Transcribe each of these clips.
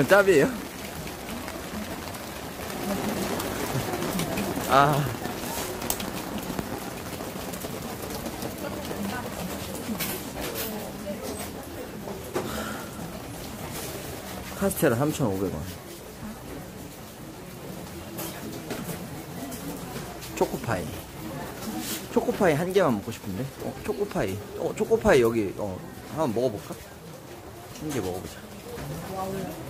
그건 짭이에요? 아. 카스테라 3,500원. 초코파이. 초코파이 한 개만 먹고 싶은데? 어, 초코파이. 어, 초코파이 여기, 어, 한번 먹어볼까? 한 개 먹어보자.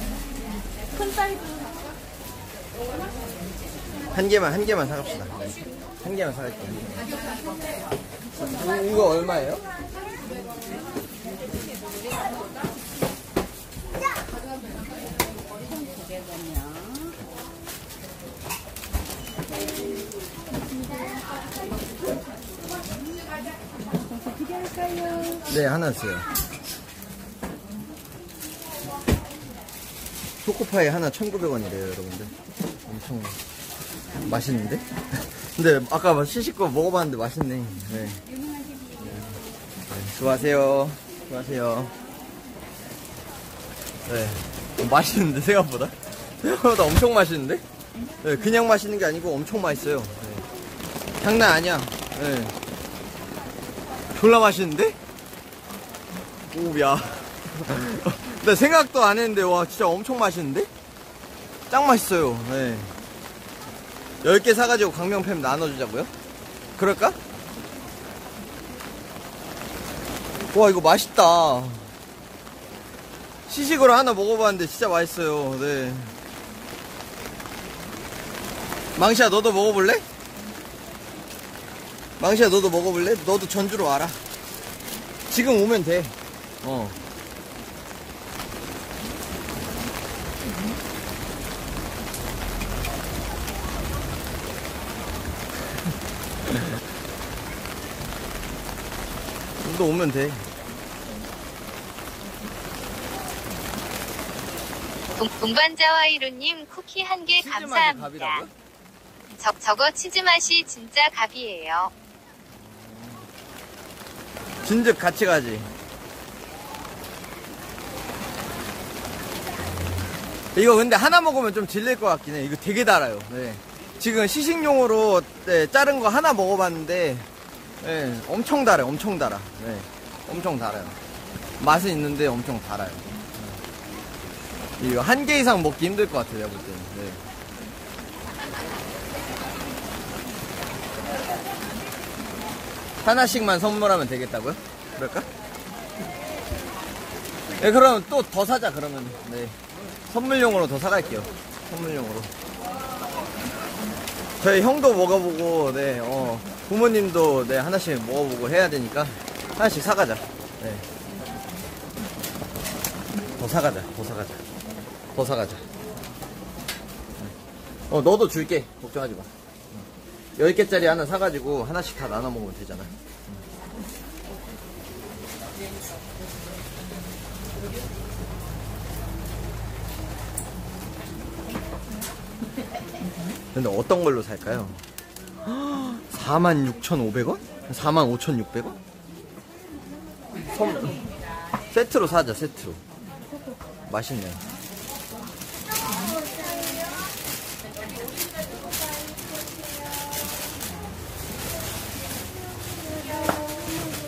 한 개만, 한 개만 사갑시다. 한 개만 사갈게요. 이- 이거 얼마예요? 네, 하나 주세요. 초코파이 하나 1,900원이래요, 여러분들. 엄청 맛있는데? 근데 아까 막 시식거 먹어봤는데 맛있네. 네. 네. 수고하세요. 수고하세요. 네. 어, 맛있는데, 생각보다? 생각보다 엄청 맛있는데? 네, 그냥 맛있는 게 아니고 엄청 맛있어요. 네. 장난 아니야. 네. 졸라 맛있는데? 오, 야. 나 생각도 안 했는데, 와, 진짜 엄청 맛있는데? 짱 맛있어요. 네. 10개 사가지고 강명팸 나눠주자고요? 그럴까? 와, 이거 맛있다. 시식으로 하나 먹어봤는데 진짜 맛있어요. 네. 망시야, 너도 먹어볼래? 망시야, 너도 먹어볼래? 너도 전주로 와라. 지금 오면 돼. 어. 너 오면 돼. 동반자와 이루님 쿠키 한 개 치즈 맛이 감사합니다. 저, 저거 치즈 맛이 진짜 갑이에요. 진즉 같이 가지. 이거 근데 하나 먹으면 좀 질릴 것 같긴 해. 이거 되게 달아요. 네. 지금 시식용으로 네, 자른 거 하나 먹어봤는데 네, 엄청 달아요. 엄청 달아. 네, 엄청 달아요. 맛은 있는데 엄청 달아요. 네. 이거 한 개 이상 먹기 힘들 것 같아요. 내가 볼 때는. 네. 하나씩만 선물하면 되겠다고요? 그럴까? 네, 그럼 또 더 사자, 그러면. 네. 선물용으로 더 사갈게요. 선물용으로. 저희 형도 먹어보고, 네, 어, 부모님도, 네, 하나씩 먹어보고 해야 되니까, 하나씩 사가자. 네. 더 사가자, 더 사가자. 더 사가자. 어, 너도 줄게. 걱정하지 마. 10개짜리 하나 사가지고 하나씩 다 나눠 먹으면 되잖아. 근데 어떤 걸로 살까요? 46,500원? 45,600원? 선, 세트로 사자, 세트로. 맛있네.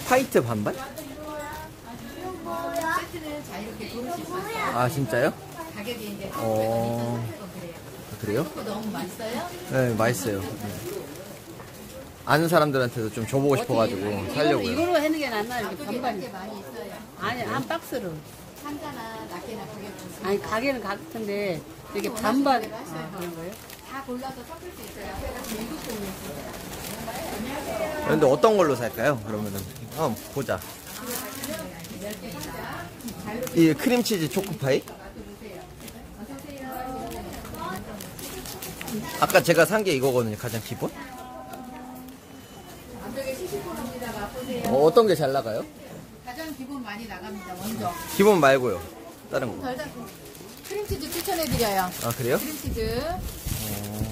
화이트 반반? 아, 진짜요? 어, 그래요. 그거 너무 맛있어요? 네, 맛있어요. 네. 아는 사람들한테도 좀 줘보고 싶어가지고 살려고요. 이거로 하는 게 낫나 이렇게 반반 낮게 많이 있어요. 아니 한 박스로 상자나 낮게나 보세요. 아니 가게는 같은데 이렇게 반반. 아, 그런 거예요? 다 골라서 섞을 수 있어요. 근데 어떤 걸로 살까요? 그러면은 한번 보자. 이 크림치즈 초코파이? 아까 제가 산 게 이거거든요, 가장 기본. 어, 어떤 게 잘 나가요? 가장 기본 많이 나갑니다. 먼저. 기본 말고요. 다른 거. 크림치즈 추천해드려요. 아, 그래요? 크림치즈. 어,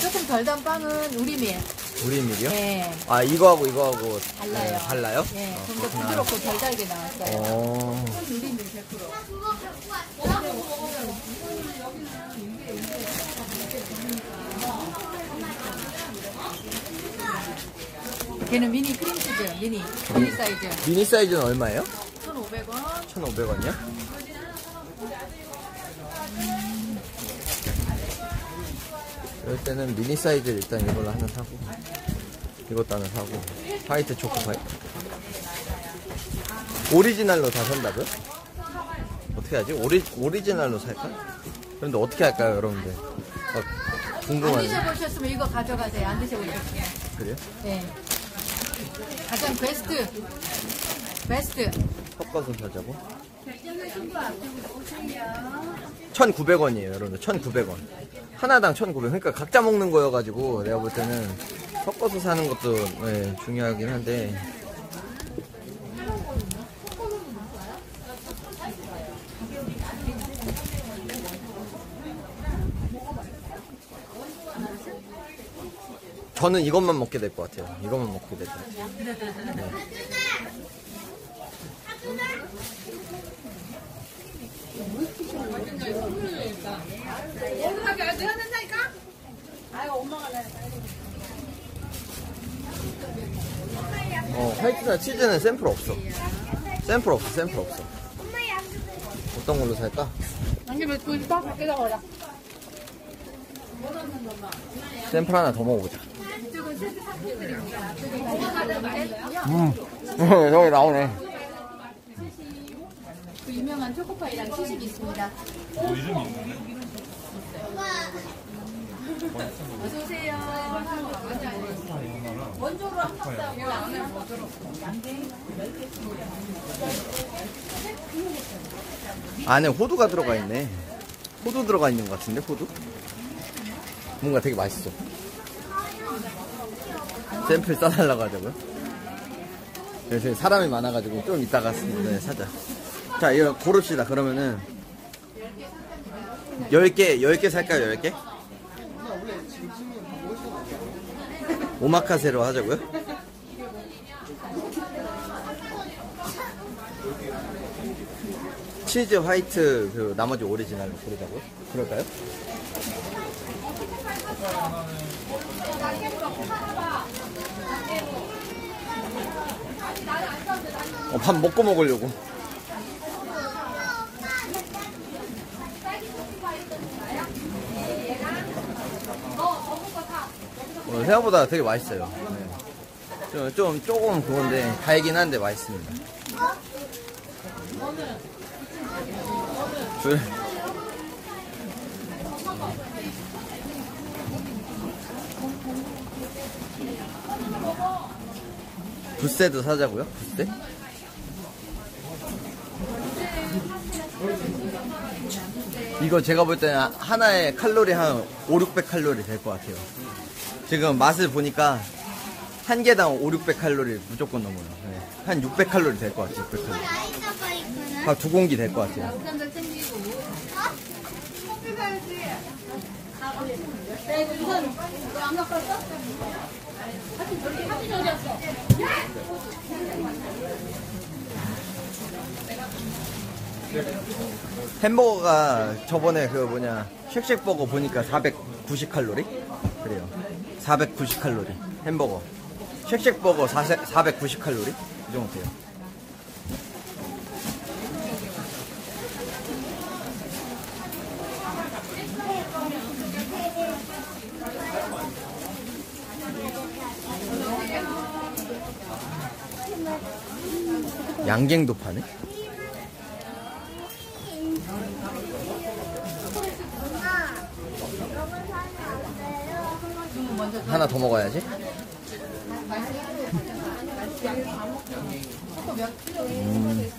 조금 덜 단 빵은 우리밀. 우리 밀이요? 네. 아, 이거하고 이거하고 달라요. 네, 달라요? 네. 어, 좀더 그렇구나. 부드럽고 덜 달게 나왔어요. 어, 우리밀 100%. 걔는 미니 크림치즈, 미니, 미니 사이즈. 미니 사이즈는 얼마예요? 1,500원. 1,500원이요? 이럴 때는 미니 사이즈 일단 이걸로 하나 사고 이것도 하나 사고 화이트 초코파이 오리지널로 다 산다고요? 어떻게 하지? 오리, 오리지널로 살까? 그런데 어떻게 할까요 여러분들? 막안 궁금하네 드셔보셨으면 이거 가져가세요. 안 드셔보셨으면. 그래요? 네. 가장 베스트. 베스트. 섞어서 사자고? 1,900원이에요 여러분들. 1,900원. 하나당 1,900원 그러니까 각자 먹는 거여가지고 내가 볼 때는 섞어서 사는 것도 네, 중요하긴 한데 저는 이것만 먹게 될 것 같아요 이것만 먹게 될 것 같아요 어, 화이트나 치즈는 샘플 없어. 샘플 없어, 샘플 없어. 어떤 걸로 살까? 아니, 왜 그거 밖에다 버려? 샘플 하나 더 먹어보자. 음, 저기 나오네. 그 유명한 초코파이랑 시식이 있습니다. 어서 오세요. 원조로 한 안에 호두가 들어가 있네. 호두 들어가 있는 것 같은데, 호두? 뭔가 되게 맛있어. 샘플 싸달라고 하자고요? 그래서 사람이 많아가지고 좀 이따가 네, 사자. 자, 이거 고릅시다. 그러면은 10개, 10개 살까요? 10개? 오마카세로 하자고요? 치즈 화이트 그 나머지 오리지널로 고르자고요? 그럴까요? 어, 밥 먹고 먹으려고. 어, 생각보다 되게 맛있어요. 네. 좀, 좀 조금 그건데 달긴 한데 맛있습니다. 줄. 부세도 사자고요? 부세? 이거 제가 볼 때는 하나에 칼로리 한 5, 600 칼로리 될 것 같아요. 지금 맛을 보니까 한 개당 5, 600 칼로리 무조건 넘어요. 네. 한600 칼로리 될 것 같아요. 600 칼로리. 한두 공기 될 것 같아요. 햄버거가 저번에 그 뭐냐 쉑쉑버거 보니까 490 칼로리? 그래요. 490 칼로리 햄버거. 쉑쉑버거 490 칼로리? 이 정도 돼요 양갱도 파네? 하나 더 먹어야지. 음.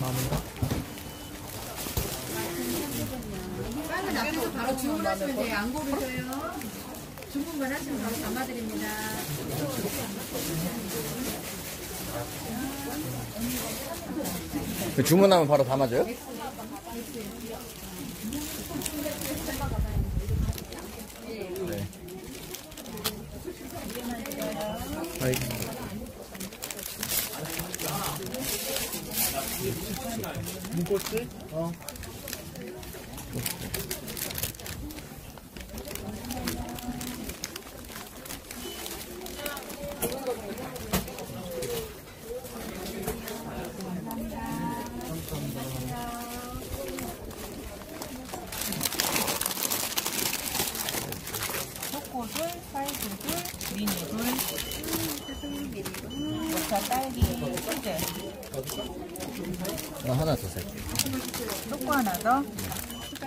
마음인가? 빵은 앞에서 바로 주문하시면 돼요. 안 고르셔요. 주문만 하시면 바로 담아드립니다. 그 주문하면 바로 담아줘요? 네. 알겠습니다. 눈꽃이? 어. 초코돌, 사이즈돌, 미니돌, 녹차 딸기, 소재. 나 하나 더 살게. 초코 하나 더.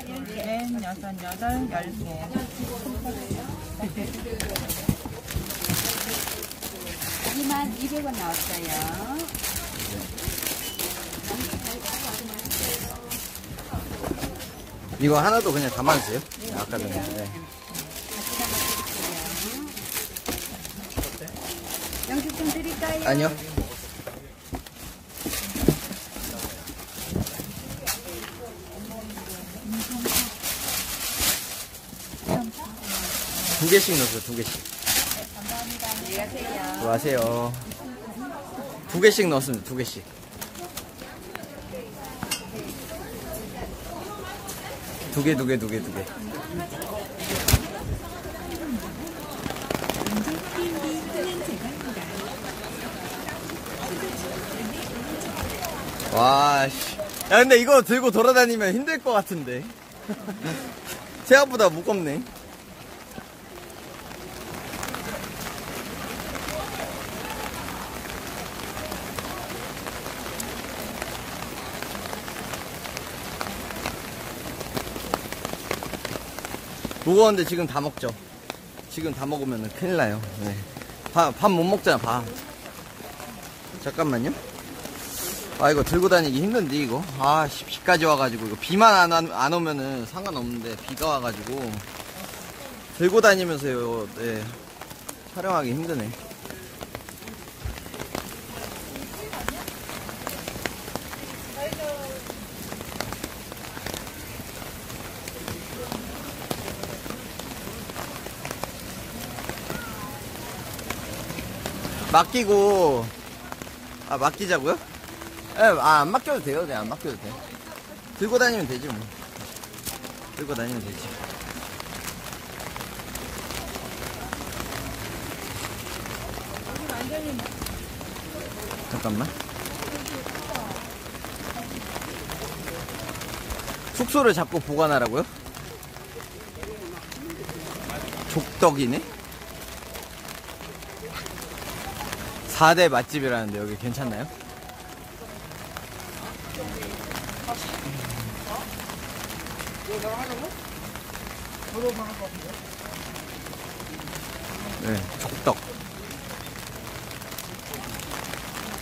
엔, 여섯, 여덟, 열 개. 이만 200원 나왔어요. 이거 하나도 그냥 담아주세요. 아까 전에. 네. 영수 좀 드릴까요? 아니요. 두 개씩 넣어요, 두 개씩. 수고하세요. 두 개씩 넣었습니다, 두 개씩. 두 개, 두 개, 두 개, 두 개. 와, 씨. 야, 근데 이거 들고 돌아다니면 힘들 것 같은데. 생각보다 무겁네. 무거운데 지금 다 먹죠. 지금 다 먹으면 큰일 나요. 네. 밥 못 먹잖아, 밥. 잠깐만요. 아 이거 들고 다니기 힘든데 이거 아 씨, 비까지 와가지고 이거 비만 안, 와- 안 오면은 상관없는데 비가 와가지고 들고 다니면서 요 네 촬영하기 힘드네 맡기고 아 맡기자고요? 예, 아, 안 맡겨도 돼요. 네, 안 맡겨도 돼. 들고 다니면 되지, 뭐. 들고 다니면 되지. 잠깐만. 숙소를 잡고 보관하라고요? 족덕이네? 4대 맛집이라는데 여기 괜찮나요? 네, 족덕.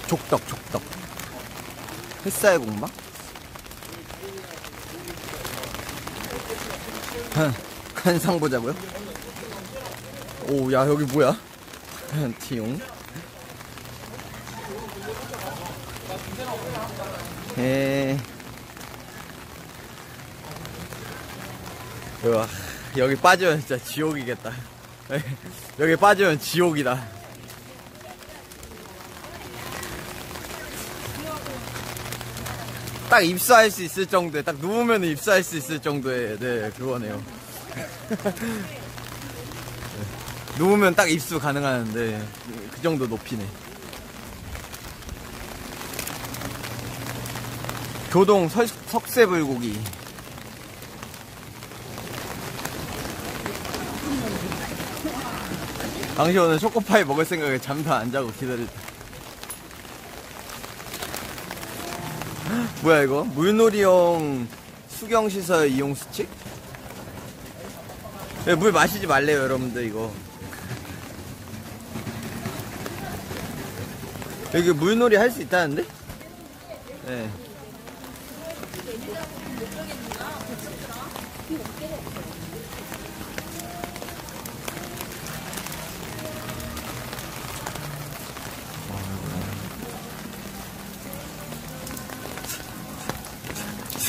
족덕, 족덕. 햇살 공방? 한상 보자고요? 오, 야, 여기 뭐야? 티용. 에. 우와, 여기 빠지면 진짜 지옥이겠다. 여기 빠지면 지옥이다. 딱 입사할 수 있을 정도에, 딱 누우면 입사할 수 있을 정도의, 네, 그거네요. 누우면 딱 입수 가능한데, 그 정도 높이네. 교동 설- 석쇠불고기. 당신 오늘 초코파이 먹을 생각에 잠도 안 자고 기다렸다. 뭐야 이거? 물놀이용 수경시설 이용 수칙? 네, 물 마시지 말래요 여러분들 이거. 여기 물놀이 할 수 있다는데? 네.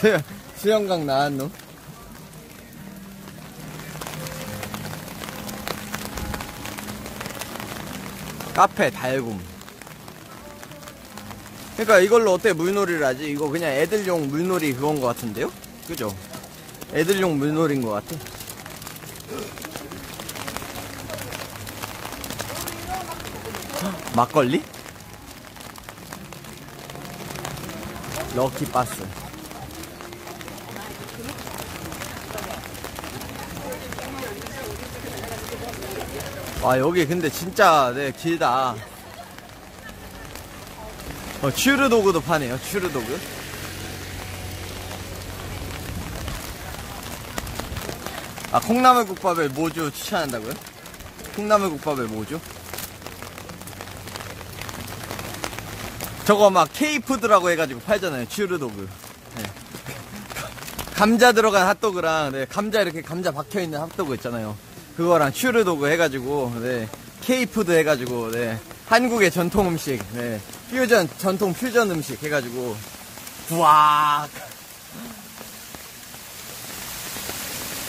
수영, 수영강 나왔노? 카페 달굼. 그러니까 이걸로 어떻게 물놀이를 하지? 이거 그냥 애들용 물놀이 그건 것 같은데요? 그죠? 애들용 물놀이인 것 같아. 막걸리? 럭키 바스. 와 여기 근데 진짜 네 길다. 어 츄르도그도 파네요. 츄르도그. 아 콩나물국밥에 모주 추천한다고요? 콩나물국밥에 모주? 저거 막 K푸드라고 해가지고 팔잖아요. 츄르도그. 네. 감자 들어간 핫도그랑 네, 감자 이렇게 감자 박혀 있는 핫도그 있잖아요. 그거랑 츄르도그 해가지고 네, K푸드 해가지고 네, 한국의 전통 음식 네, 퓨전 전통 퓨전 음식 해가지고 부악.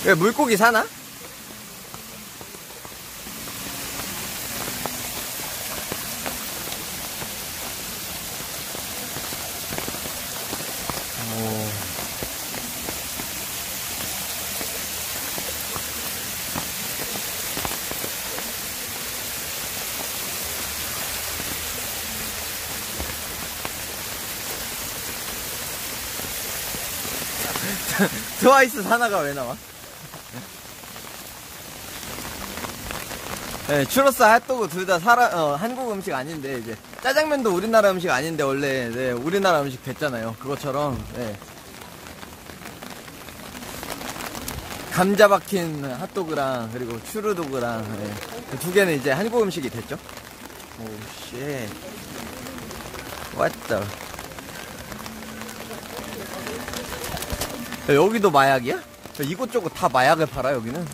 왜 물고기 사나? 트와이스 사나가 왜 나와? 네, 추러스 핫도그 둘 다 사라, 어, 한국 음식 아닌데, 이제, 짜장면도 우리나라 음식 아닌데, 원래, 네, 우리나라 음식 됐잖아요. 그것처럼, 네. 감자 박힌 핫도그랑, 그리고 추르도그랑, 네. 그두 개는 이제 한국 음식이 됐죠. oh, shit. What the. 야, 여기도 마약이야? 야, 이곳저곳 다 마약을 팔아, 여기는.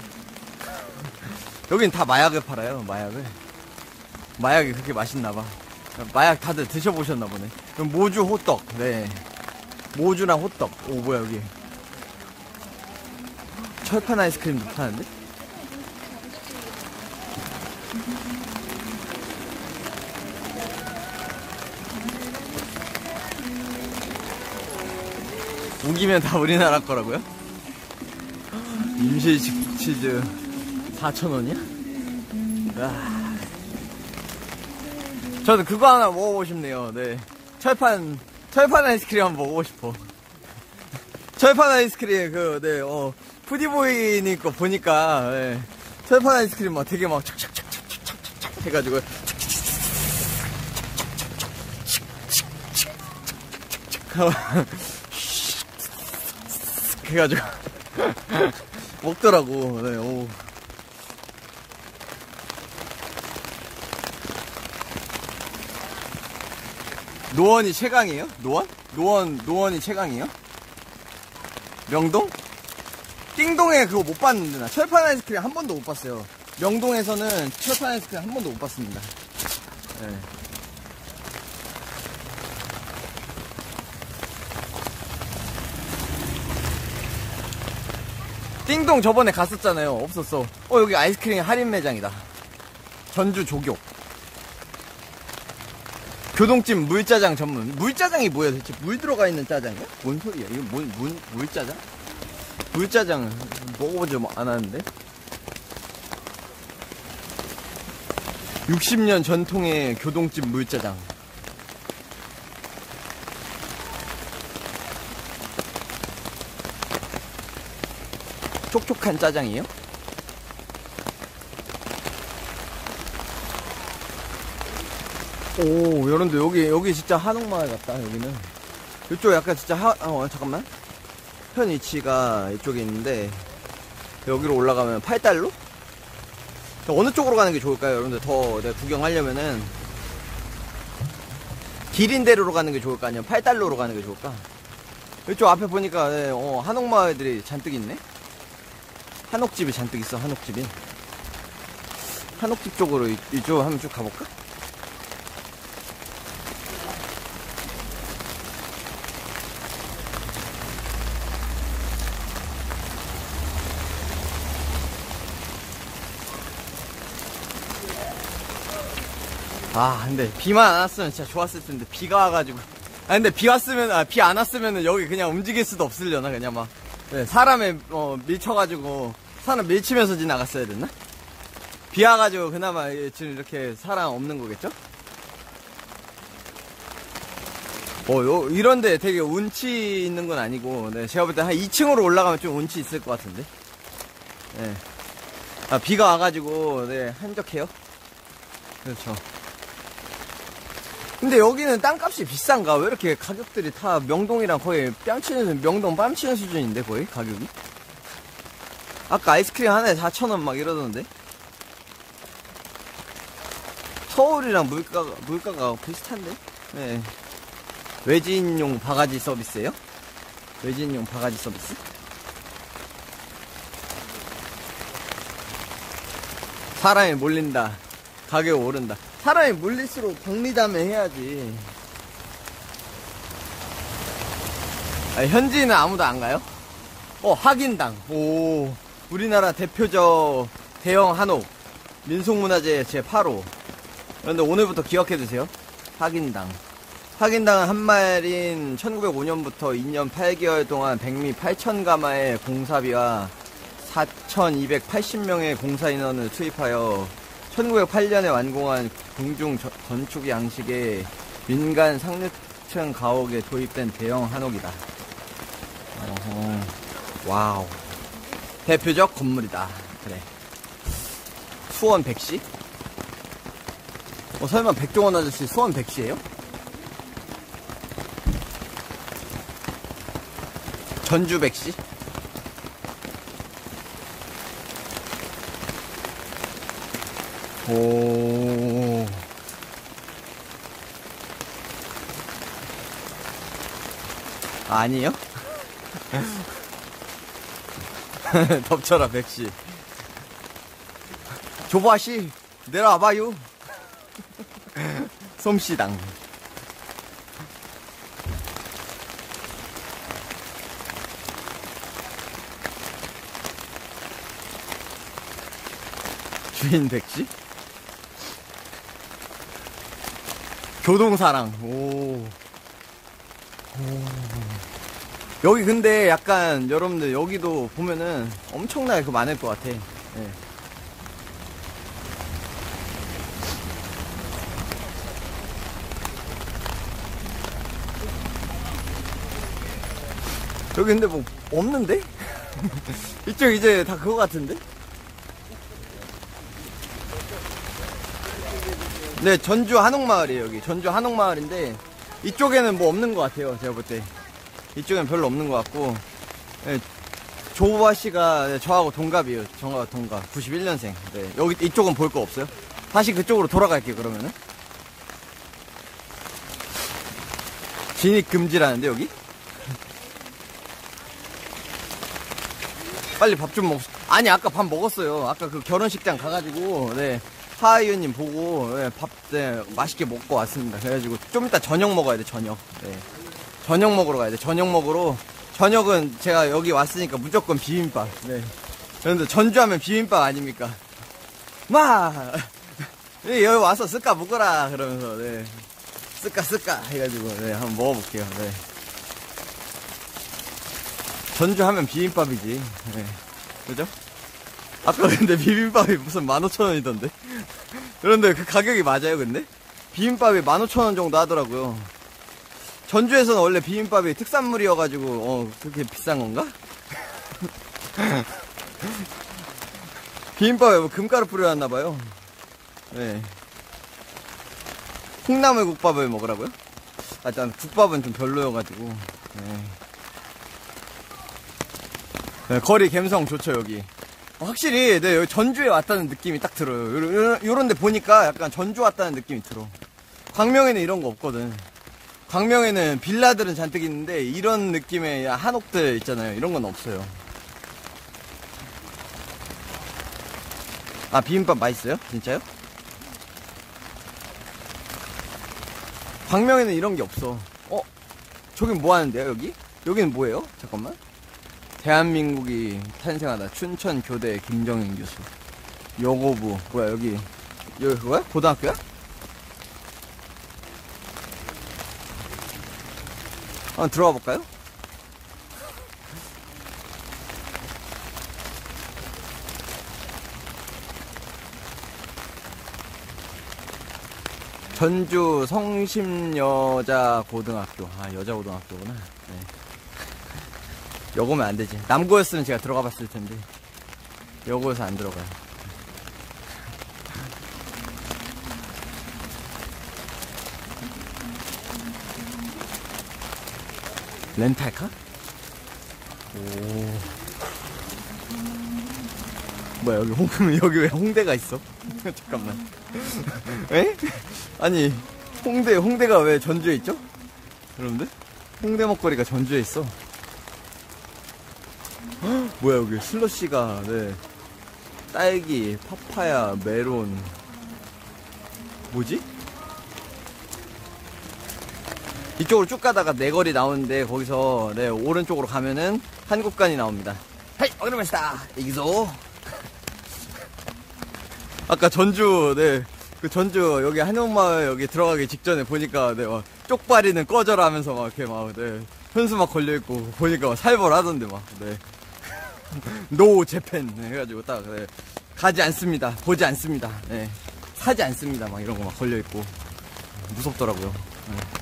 여긴 다 마약을 팔아요, 마약을. 마약이 그렇게 맛있나봐. 마약 다들 드셔보셨나 보네. 그럼 모주 호떡, 네. 모주랑 호떡. 오, 뭐야, 여기. 철판 아이스크림도 파는데? 우기면 다 우리나라 거라고요? 임실식 치즈 4,000원이야? 아. 저는 그거 하나 먹어보고 싶네요. 네. 철판, 철판 아이스크림 한번 먹어보고 싶어. 철판 아이스크림, 그, 네, 어, 푸디보이니 거 보니까, 네. 철판 아이스크림 막 되게 막 착착착착착착착 해가지고, 해가지고 먹더라고. 네, 오. 노원이 최강이에요? 노원? 노원 노원이 최강이에요? 명동? 띵동에 그거 못 봤는데 나 철판 아이스크림 한 번도 못 봤어요. 명동에서는 철판 아이스크림 한 번도 못 봤습니다. 네. 띵동 저번에 갔었잖아요. 없었어. 어, 여기 아이스크림 할인 매장이다. 전주 조교. 교동찜 물짜장 전문. 물짜장이 뭐야 대체? 물 들어가 있는 짜장이야? 뭔 소리야? 이거 뭘, 물, 물짜장? 물짜장 먹어보지 않았는데? 60년 전통의 교동찜 물짜장. 촉촉한 짜장이에요? 오, 여러분들 여기 여기 진짜 한옥마을 같다. 여기는 이쪽 약간 진짜 하, 어 잠깐만 현 위치가 이쪽에 있는데 여기로 올라가면 8달로? 어느 쪽으로 가는 게 좋을까요, 여러분들? 더 네, 구경하려면은 기린대로로 가는 게 좋을까 아니면 팔달로로 가는 게 좋을까? 이쪽 앞에 보니까 네, 어, 한옥마을들이 잔뜩 있네. 한옥집이 잔뜩 있어 한옥집이. 한옥집 쪽으로 이, 이쪽 한번 쭉 가볼까? 아, 근데 비만 안 왔으면 진짜 좋았을 텐데 비가 와가지고. 아, 근데 비 왔으면, 아, 비 안 왔으면 여기 그냥 움직일 수도 없으려나, 그냥 막. 네, 사람에, 어, 밀쳐가지고, 사람 밀치면서 지나갔어야 됐나? 비 와가지고 그나마 지금 이렇게 사람 없는 거겠죠? 어, 요, 이런데 되게 운치 있는 건 아니고, 네, 제가 볼 때 한 2층으로 올라가면 좀 운치 있을 것 같은데. 네. 아, 비가 와가지고, 네, 한적해요. 그렇죠. 근데 여기는 땅값이 비싼가? 왜 이렇게 가격들이 다 명동이랑 거의 뺨치는, 명동 뺨치는 수준인데, 거의? 가격이? 아까 아이스크림 하나에 4,000원 막 이러던데? 서울이랑 물가가, 물가가 비슷한데? 네. 외지인용 바가지 서비스예요 외지인용 바가지 서비스? 사람이 몰린다. 가격 오른다. 사람이 몰릴수록 박리담회 해야지. 아, 현지인은 아무도 안 가요? 어, 학인당. 오, 우리나라 대표적 대형 한옥. 민속문화재 제8호. 그런데 오늘부터 기억해두세요. 학인당. 학인당은 한마일인 1905년부터 2년 8개월 동안 백미 8,000가마의 공사비와 4,280명의 공사 인원을 투입하여 1908년에 완공한 궁중 저- 건축 양식의 민간 상류층 가옥에 도입된 대형 한옥이다. 어허, wow. 대표적 건물이다. 그래. 수원 백씨? 어, 설마 백종원 아저씨 수원 백씨예요? 전주 백시? 오. 아니요? 덮쳐라, 백씨. 조바씨, 내려와봐요. 솜씨당. 주인 백씨? 교동사랑. 오. 오. 여기 근데 약간 여러분들 여기도 보면은 엄청나게 그 많을 것 같아. 예. 여기 근데 뭐 없는데? 이쪽 이제 다 그거 같은데? 네, 전주 한옥마을이에요, 여기. 전주 한옥마을인데, 이쪽에는 뭐 없는 것 같아요, 제가 볼 때. 이쪽엔 별로 없는 것 같고, 네, 조바 씨가 네, 저하고 동갑이에요. 저하고 동갑. 91년생. 네, 여기, 이쪽은 볼 거 없어요. 다시 그쪽으로 돌아갈게요, 그러면은. 진입 금지라는데, 여기? 빨리 밥 좀 먹, 아니, 아까 밥 먹었어요. 아까 그 결혼식장 가가지고, 네. 하하이유님 보고 예, 밥 네, 맛있게 먹고 왔습니다. 그래가지고 좀 이따 저녁 먹어야 돼 저녁. 네. 저녁 먹으러 가야 돼. 저녁 먹으러 저녁은 제가 여기 왔으니까 무조건 비빔밥. 네. 그런데 전주하면 비빔밥 아닙니까? 마 예, 여기 와서 쓸까 먹어라 그러면서 네. 쓸까 쓸까 해가지고 네, 한번 먹어볼게요. 네. 전주하면 비빔밥이지. 네. 그죠? 아까 근데 비빔밥이 무슨 15,000원이던데? 그런데 그 가격이 맞아요, 근데? 비빔밥이 15,000원 정도 하더라고요. 전주에서는 원래 비빔밥이 특산물이어가지고, 어, 그렇게 비싼 건가? 비빔밥에 뭐 금가루 뿌려놨나봐요. 네. 콩나물 국밥을 먹으라고요? 아, 일단 국밥은 좀 별로여가지고, 네. 네, 거리 갬성 좋죠, 여기. 확실히 네 여기 전주에 왔다는 느낌이 딱 들어요. 요런, 요런 데 보니까 약간 전주 왔다는 느낌이 들어. 광명에는 이런 거 없거든. 광명에는 빌라들은 잔뜩 있는데 이런 느낌의 한옥들 있잖아요. 이런 건 없어요. 아 비빔밥 맛있어요? 진짜요? 광명에는 이런 게 없어. 어? 저긴 뭐 하는데요, 여기? 여기는 뭐예요? 잠깐만. 대한민국이 탄생하다. 춘천 교대 김정인 교수. 여고부. 뭐야, 여기. 여기 그거야? 고등학교야? 한번 들어가 볼까요? 전주 성심여자 고등학교. 아, 여자 고등학교구나. 네. 여고면 안 되지. 남고였으면 제가 들어가 봤을 텐데. 여고에서 안 들어가요. 렌탈카? 오. 뭐야, 여기 홍, 여기 왜 홍대가 있어? 잠깐만. 에? 아니, 홍대, 홍대가 왜 전주에 있죠? 여러분들? 홍대 먹거리가 전주에 있어. 헉, 뭐야, 여기 슬러시가, 네. 딸기, 파파야, 메론. 뭐지? 이쪽으로 쭉 가다가 네거리 나오는데 거기서 네 오른쪽으로 가면은 한국관이 나옵니다. 하이 어그러면시다! 여기서. 아까 전주 네그 전주 여기 한옥마을 여기 들어가기 직전에 보니까 네 막 쪽발이는 꺼져라 하면서 막 이렇게 막 네 현수 막 걸려 있고 보니까 막 살벌하던데 막네 노 재팬 네, 해가지고 딱 네, 가지 않습니다. 보지 않습니다. 네. 사지 않습니다. 막 이런 거 막 걸려 있고. 무섭더라고요. 네.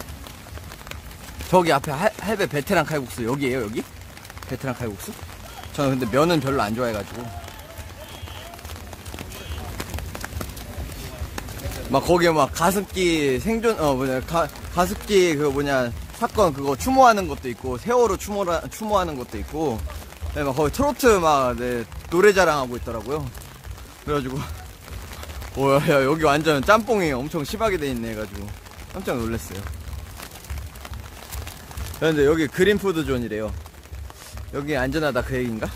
저기 앞에 할, 할배 베테랑 칼국수 여기에요 여기? 베테랑 칼국수? 저는 근데 면은 별로 안 좋아해가지고. 막 거기에 막 가습기 생존 어 뭐냐 가, 가습기 그 뭐냐 사건 그거 추모하는 것도 있고 세월호 추모라, 추모하는 것도 있고. 네, 막 거기 트로트 막 네, 노래 자랑하고 있더라고요. 그래가지고. 오야 야, 여기 완전 짬뽕이 엄청 심하게 돼 있네 해가지고 깜짝 놀랐어요 근데 여기 그린푸드 존이래요. 여기 안전하다 그 얘기인가?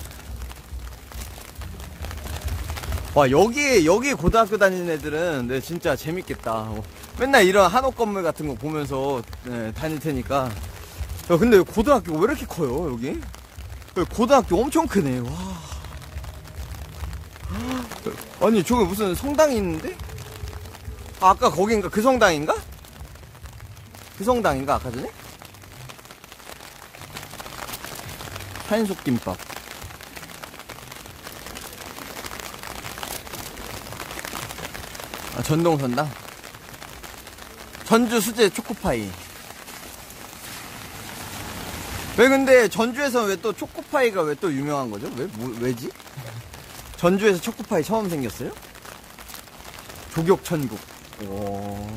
와 여기 여기 고등학교 다니는 애들은 네, 진짜 재밌겠다. 어, 맨날 이런 한옥 건물 같은 거 보면서 네, 다닐 테니까. 야 근데 고등학교 왜 이렇게 커요 여기? 고등학교 엄청 크네. 와. 아니 저기 무슨 성당이 있는데? 아, 아까 거긴가 그 성당인가? 그 성당인가 아까 전에? 한속김밥. 아, 전동선당? 전주 수제 초코파이. 왜 근데 전주에서 왜 또 초코파이가 왜 또 유명한 거죠? 왜, 뭐, 왜지? 전주에서 초코파이 처음 생겼어요? 조격천국. 오.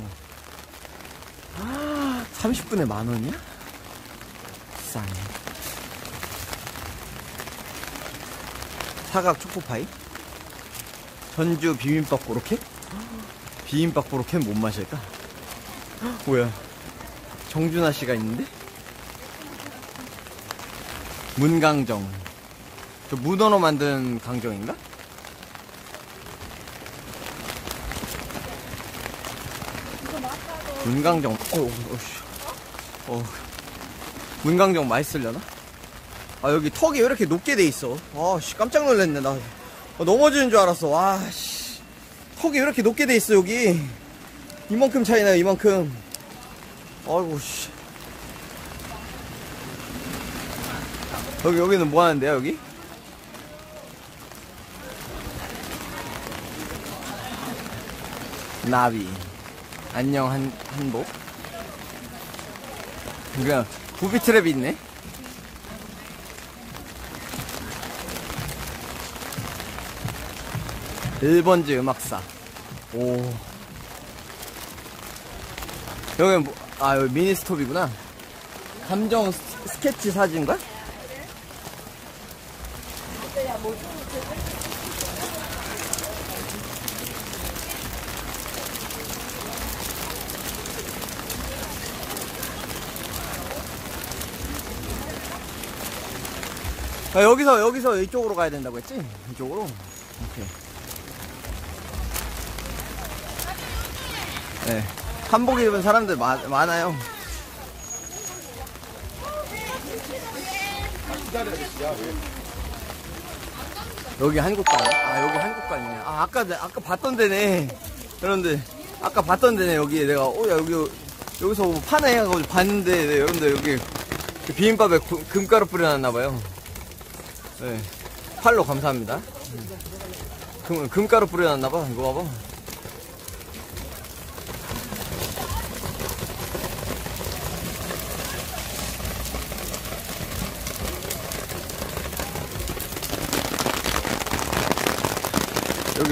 30분에 만 원이야? 비싸네. 사각 초코파이? 전주 비빔밥 고로케? 비빔밥 고로케는 뭔 맛일까? 뭐야? 정준하 씨가 있는데? 문강정. 저 문어로 만든 강정인가? 문강정. 어, 어, 씨. 어. 문강정 맛있으려나? 아 여기 턱이 왜 이렇게 높게 돼 있어? 아씨 깜짝 놀랐네 나. 어, 넘어지는 줄 알았어. 와씨. 턱이 왜 이렇게 높게 돼 있어 여기? 이만큼 차이 나요 이만큼. 아이고 씨. 여기 여기는 뭐 하는데요 여기? 나비. 안녕 한 한복. 그냥 부비 트랩이 있네 1번지 음악사. 오. 여기 뭐, 아, 여기 미니스톱이구나. 감정 스, 케치 사진인가? 아, 여기서 여기서 이쪽으로 가야 된다고 했지? 이쪽으로? 오케이. 네. 한복 입은 사람들 마, 많아요. 여기 한국관. 아, 여기 한국관이네. 아, 아까, 내- 아까 봤던 데네. 여러분들, 아까 봤던 데네, 여기. 내가, 어, 야, 여기, 여기서 뭐 파네. 하고 봤는데, 네, 여러분들, 여기, 그 비빔밥에 구- 금가루 뿌려놨나봐요. 네. 팔로 감사합니다. 금, 금가루 뿌려놨나봐. 이거 봐봐.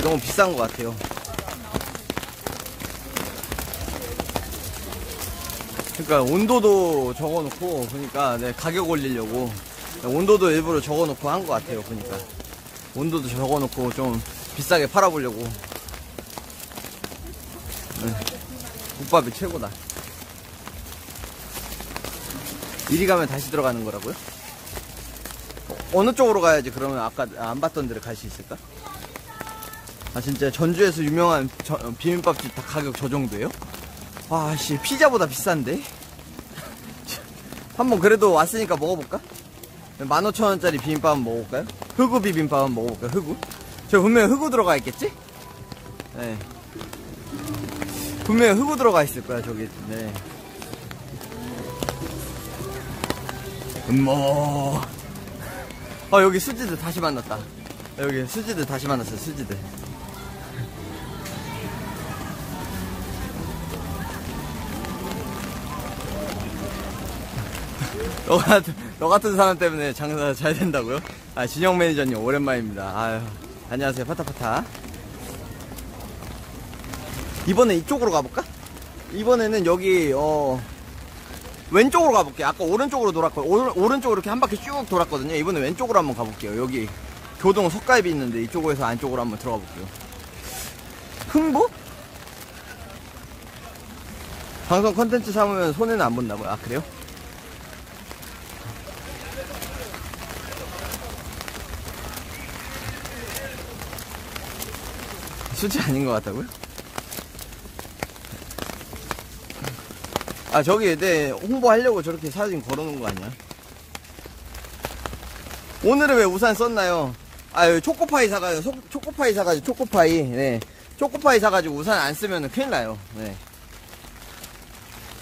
너무 비싼 것 같아요. 그러니까 온도도 적어놓고 그러니까 네, 가격 올리려고 온도도 일부러 적어놓고 한 것 같아요. 그러니까 온도도 적어놓고 좀 비싸게 팔아보려고. 네. 국밥이 최고다. 이리 가면 다시 들어가는 거라고요? 어, 어느 쪽으로 가야지 그러면 아까 안 봤던 데를 갈 수 있을까? 아 진짜 전주에서 유명한 저- 어, 비빔밥집 다 가격 저 정도예요? 와씨 피자보다 비싼데? 한번 그래도 왔으니까 먹어볼까? 15,000원짜리 비빔밥 한번 먹어볼까요? 흑우 비빔밥 한번 먹어볼까요? 흑우? 저 분명히 흑우 들어가 있겠지? 네. 분명히 흑우 들어가 있을 거야 저기 네. 음모 아 여기 수지들 다시 만났다 여기 수지들 다시 만났어요 수지들 너 같은, 너 같은 사람 때문에 장사 잘 된다고요? 아, 진영 매니저님, 오랜만입니다. 아유, 안녕하세요, 파타파타. 이번에 이쪽으로 가볼까? 이번에는 여기, 어, 왼쪽으로 가볼게요. 아까 오른쪽으로 오른, 오른쪽으로 이렇게 한 바퀴 쭉 돌았거든요. 이번에 왼쪽으로 한번 가볼게요. 여기, 교동 석갈비 있는데 이쪽에서 안쪽으로 한번 들어가 볼게요. 흥부? 방송 컨텐츠 삼으면 손해는 안 본다고요? 아, 그래요? 수지 아닌 것 같다고요? 아 저기 내 홍보하려고 저렇게 사진 걸어놓은 거 아니야? 오늘은 왜 우산 썼나요? 아 초코파이 사가지고 초- 초코파이 사가지고 초코파이 네 초코파이 사가지고 우산 안 쓰면 큰일 나요 네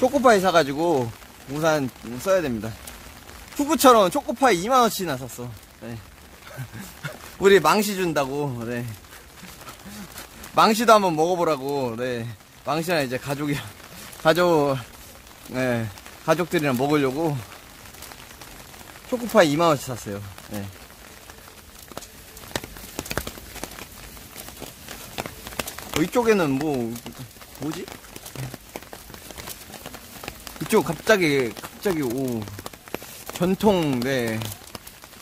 초코파이 사가지고 우산 써야 됩니다 후구처럼 초코파이 2만원치나 샀어 네. 우리 망시 준다고 네 망시도 한번 먹어보라고, 네. 망시랑 이제 가족이, 가족, 네. 가족들이랑 먹으려고 초코파이 2만원치 샀어요. 네. 어, 이쪽에는 뭐, 뭐지? 이쪽 갑자기, 갑자기, 오, 전통, 네.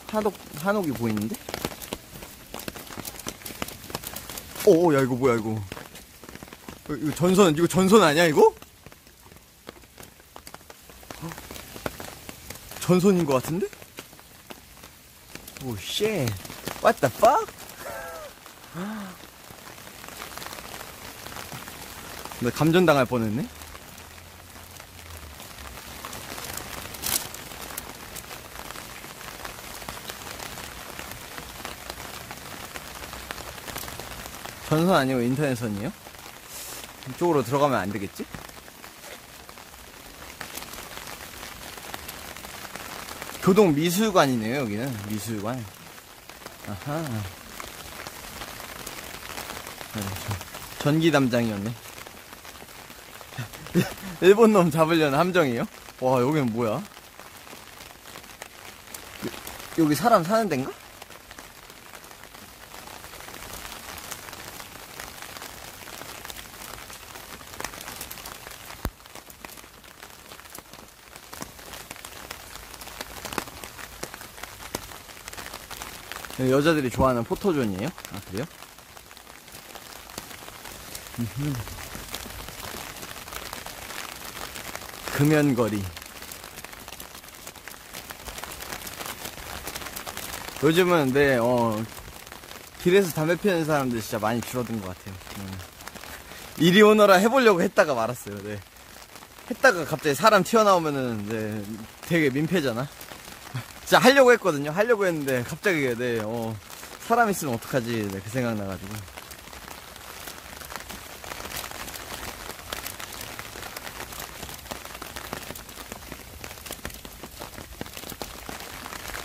한옥, 한옥이 보이는데? 오, 야, 이거 뭐야, 이거. 어, 이거 전선, 이거 전선 아니야, 이거? 어? 전선인 것 같은데? oh, shit. What the fuck? 나 감전당할 뻔했네? 전선 아니고 인터넷선이에요? 이쪽으로 들어가면 안 되겠지? 교동 미술관이네요, 여기는. 미술관. 아하. 네, 저- 전기 담장이었네. 일본 놈 잡으려는 함정이에요? 와, 여기는 뭐야? 여- 여기 사람 사는 데인가? 여기 여자들이 좋아하는 포토존이에요? 아, 그래요? 금연거리. 요즘은 네, 어, 길에서 담배 피우는 사람들 진짜 많이 줄어든 것 같아요. 음. 이리 오너라 해보려고 했다가 말았어요. 네. 했다가 갑자기 사람 튀어나오면은 네, 되게 민폐잖아. 진짜 하려고 했거든요. 하려고 했는데 갑자기 네, 어, 사람 있으면 어떡하지? 네, 그 생각 나가지고.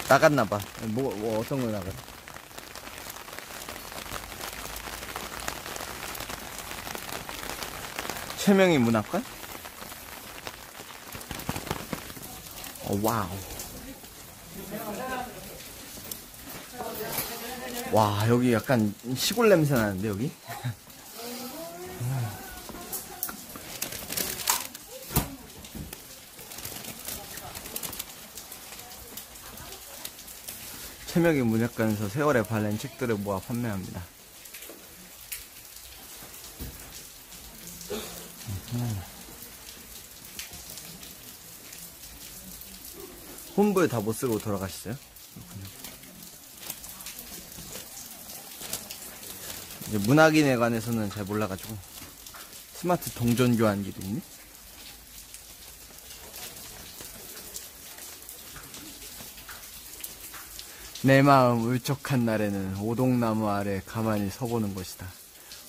나갔나봐. 뭐, 뭐, 어떤 거 나갔? 최명희 문학관? 어, 와우. 와, 여기 약간 시골 냄새 나는데, 여기? 최명희 문학관에서 세월에 발린 책들을 모아 판매합니다. 홈부에 다 못 쓰고 돌아가셨어요? 그렇군요. 문학인에 관해서는 잘 몰라가지고 스마트 동전 교환기도 있네. 내 마음 울적한 날에는 오동나무 아래 가만히 서보는 것이다.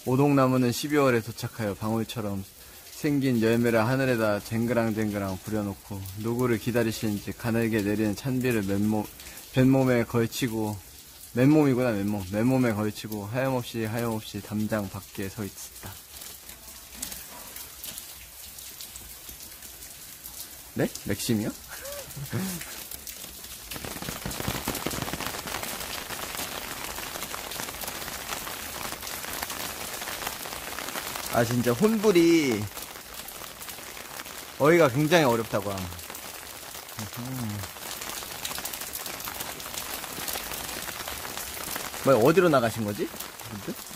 오동나무는 12월에 도착하여 방울처럼 생긴 열매를 하늘에다 쟁그랑쟁그랑 부려놓고 누구를 기다리시는지 가늘게 내리는 찬비를 맨몸, 맨몸에 걸치고 맨몸이구나 맨몸 맨몸에 걸치고 하염없이 하염없이 담장 밖에 서 있었다. 네? 맥심이요? 아 진짜 혼불이 어휘가 굉장히 어렵다고 함. 뭐야 어디로 나가신 거지?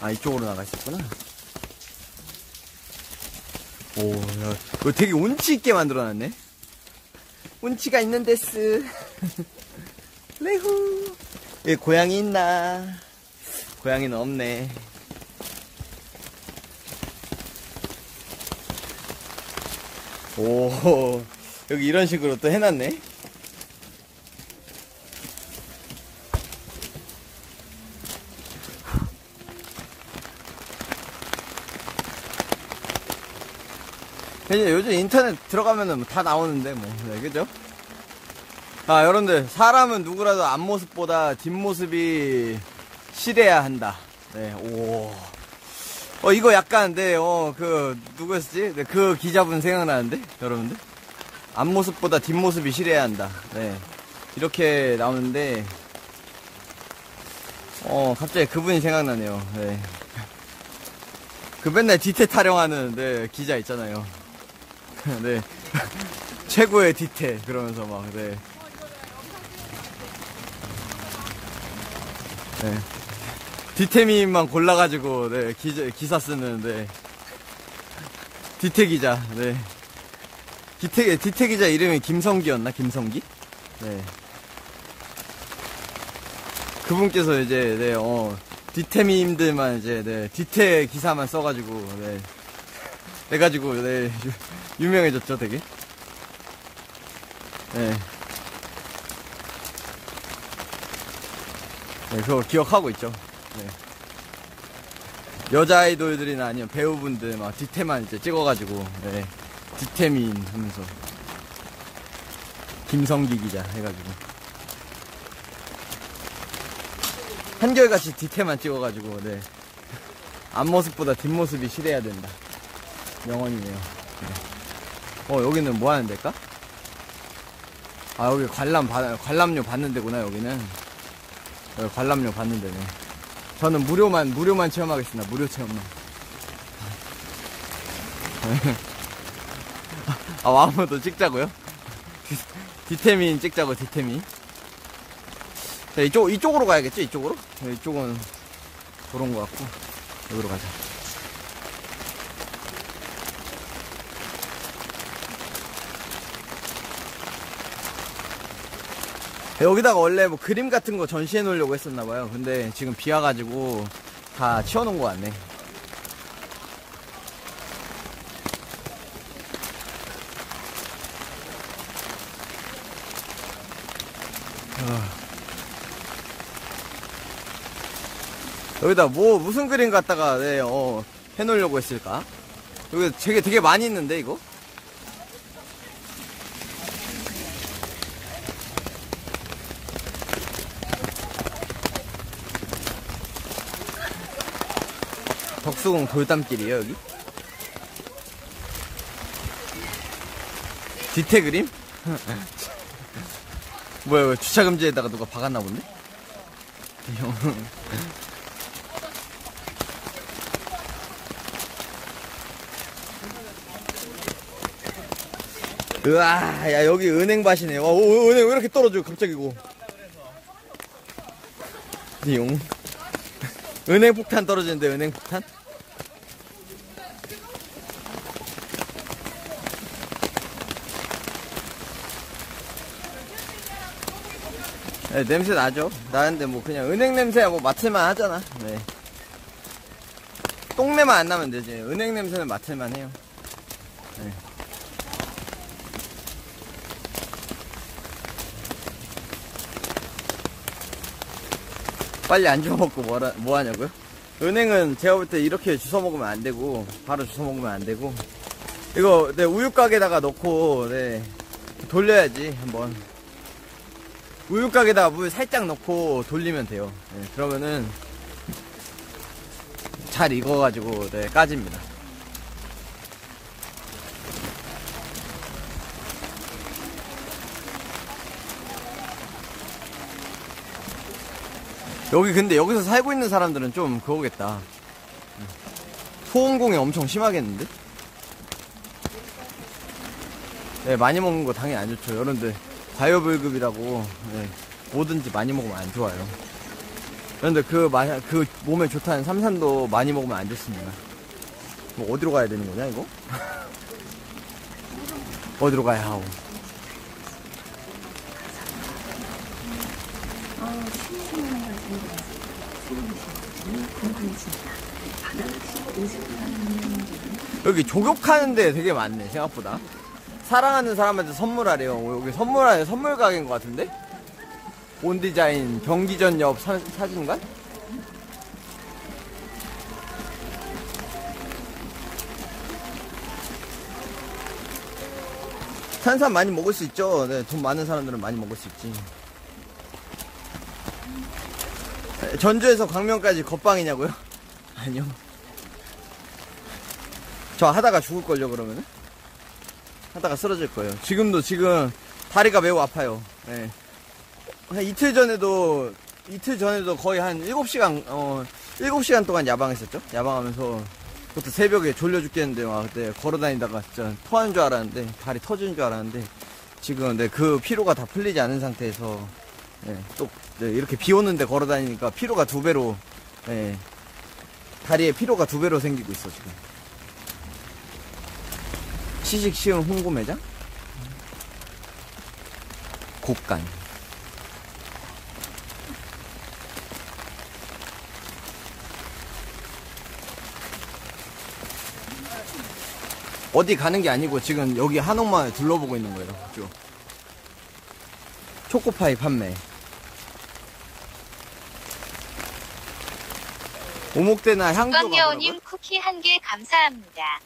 아 이쪽으로 나가셨구나. 오, 야, 이거 되게 운치 있게 만들어놨네. 운치가 있는 데스. 레후. 예, 고양이 있나? 고양이는 없네. 오, 여기 이런 식으로 또 해놨네. 이제 요즘 인터넷 들어가면은 다 나오는데 뭐, 네, 그죠? 아, 여러분들, 사람은 누구라도 앞모습보다 뒷모습이 실해야 한다. 네, 오. 어, 이거 약간, 네, 어, 그, 누구였지? 네, 그 기자분 생각나는데? 여러분들? 앞모습보다 뒷모습이 실해야 한다. 네. 이렇게 나오는데, 어, 갑자기 그분이 생각나네요. 네. 그 맨날 디테 타령하는, 네, 기자 있잖아요. 네. 최고의 디테, 그러면서 막, 네. 네. 디테미만 골라가지고 네 기자 기사 쓰는 네 디테 기자 네 디테 디테 기자 이름이 김성기였나 김성기 네 그분께서 이제 네 어 디테미님들만 이제 네 디테 기사만 써가지고 네 해가지고 네 유- 유명해졌죠 되게 네. 네, 그거 기억하고 있죠. 네. 여자 아이돌들이나 아니면 배우분들 막 뒤태만 이제 찍어가지고, 네. 뒤태민 하면서. 김성기 기자 해가지고. 한결같이 뒤태만 찍어가지고, 네. 앞모습보다 뒷모습이 실해야 된다. 명언이네요. 네. 어, 여기는 뭐 하는 데일까? 아, 여기 관람, 받, 관람료 받는 데구나, 여기는. 여기 관람료 받는 데네. 저는 무료만, 무료만 체험하겠습니다. 무료 체험만. 아, 마음으로 찍자고요? 디- 디테민 찍자고, 디테민. 자, 이쪽, 이쪽으로 가야겠죠? 이쪽으로? 네, 이쪽은 그런 것 같고. 여기로 가자. 여기다가 원래 뭐 그림 같은 거 전시해 놓으려고 했었나 봐요. 근데 지금 비 와가지고 다 치워 놓은 것 같네. 아. 여기다 뭐 무슨 그림 갖다가 네, 어, 해놓으려고 했을까? 여기 되게 되게 많이 있는데 이거? 덕수궁 돌담길이에요 여기? 뒤태 그림? 뭐야 왜 주차 금지에다가 누가 박았나 본데? 으아 야 여기 은행밭이네 와 오, 은행 왜 이렇게 떨어져 갑자기 이거 용 은행 폭탄 떨어지는데 은행 폭탄? 네, 냄새 나죠? 나는데 뭐 그냥 은행 냄새야 뭐 맡을만 하잖아. 네. 똥내만 안 나면 되지. 은행 냄새는 맡을만 해요. 네. 빨리 안 주워 먹고 뭐라, 뭐 하냐고요? 은행은 제가 볼 때 이렇게 주워 먹으면 안 되고, 바로 주워 먹으면 안 되고, 이거, 네, 우유가게다가 넣고, 네, 돌려야지, 한번. 우유가게다가 물 살짝 넣고 돌리면 돼요. 네, 그러면은, 잘 익어가지고, 네, 까집니다. 여기 근데 여기서 살고 있는 사람들은 좀 그거겠다. 소음공해 엄청 심하겠는데? 네, 많이 먹는 거 당연히 안 좋죠. 여러분들, 과요불급이라고, 네, 뭐든지 많이 먹으면 안 좋아요. 그런데 그, 마, 그 몸에 좋다는 삼산도 많이 먹으면 안 좋습니다. 뭐 어디로 가야 되는 거냐, 이거? 어디로 가야 하오? 여기 조격하는 데 되게 많네 생각보다 사랑하는 사람한테 선물하래요 어, 여기 선물하는 선물 가게인 것 같은데 온 디자인 경기전 옆 사, 사진관 산삼 많이 먹을 수 있죠 네, 돈 많은 사람들은 많이 먹을 수 있지 전주에서 광명까지 겉방이냐고요? 아니요. 저 하다가 죽을걸요, 그러면은? 하다가 쓰러질 거예요. 지금도 지금 다리가 매우 아파요. 네. 한 이틀 전에도, 이틀 전에도 거의 한 7시간, 어, 7시간 동안 야방했었죠? 야방하면서, 그것도 새벽에 졸려 죽겠는데, 막 그때 걸어 다니다가 진짜 토하는 줄 알았는데, 다리 터지는 줄 알았는데, 지금 네, 그 피로가 다 풀리지 않은 상태에서, 네, 또, 네, 이렇게 비 오는데 걸어 다니니까 피로가 두 배로, 네, 다리에 피로가 두 배로 생기고 있어, 지금. 시식 쉬운 홍보 매장? 곡간. 어디 가는 게 아니고 지금 여기 한옥마을 둘러보고 있는 거예요. 쭉. 초코파이 판매. 오목대나 뭐라고요? 꽝여우님 쿠키 한 개 감사합니다.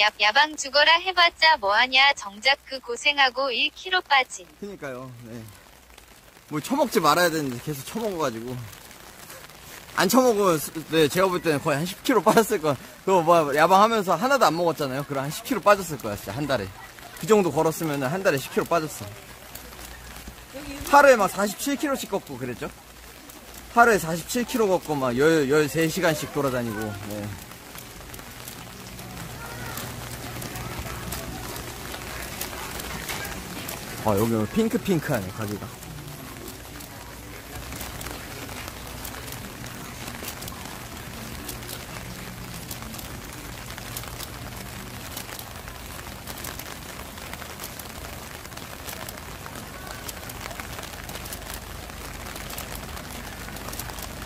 야, 야방 죽어라 해봤자 뭐하냐 정작 그 고생하고 1kg 빠진. 그니까요, 네. 뭐 처먹지 말아야 되는데 계속 처먹어가지고. 안 처먹으면, 스- 네, 제가 볼 때는 거의 한 10kg 빠졌을 거야. 그거 뭐, 야방하면서 하나도 안 먹었잖아요. 그럼 한 10kg 빠졌을 거야, 진짜, 한 달에. 그 정도 걸었으면 한 달에 10kg 빠졌어. 하루에 막 47kg씩 걷고 그랬죠? 하루에 47kg 걷고 막 10, 13시간씩 돌아다니고, 네. 아 여기 핑크핑크하네 가게가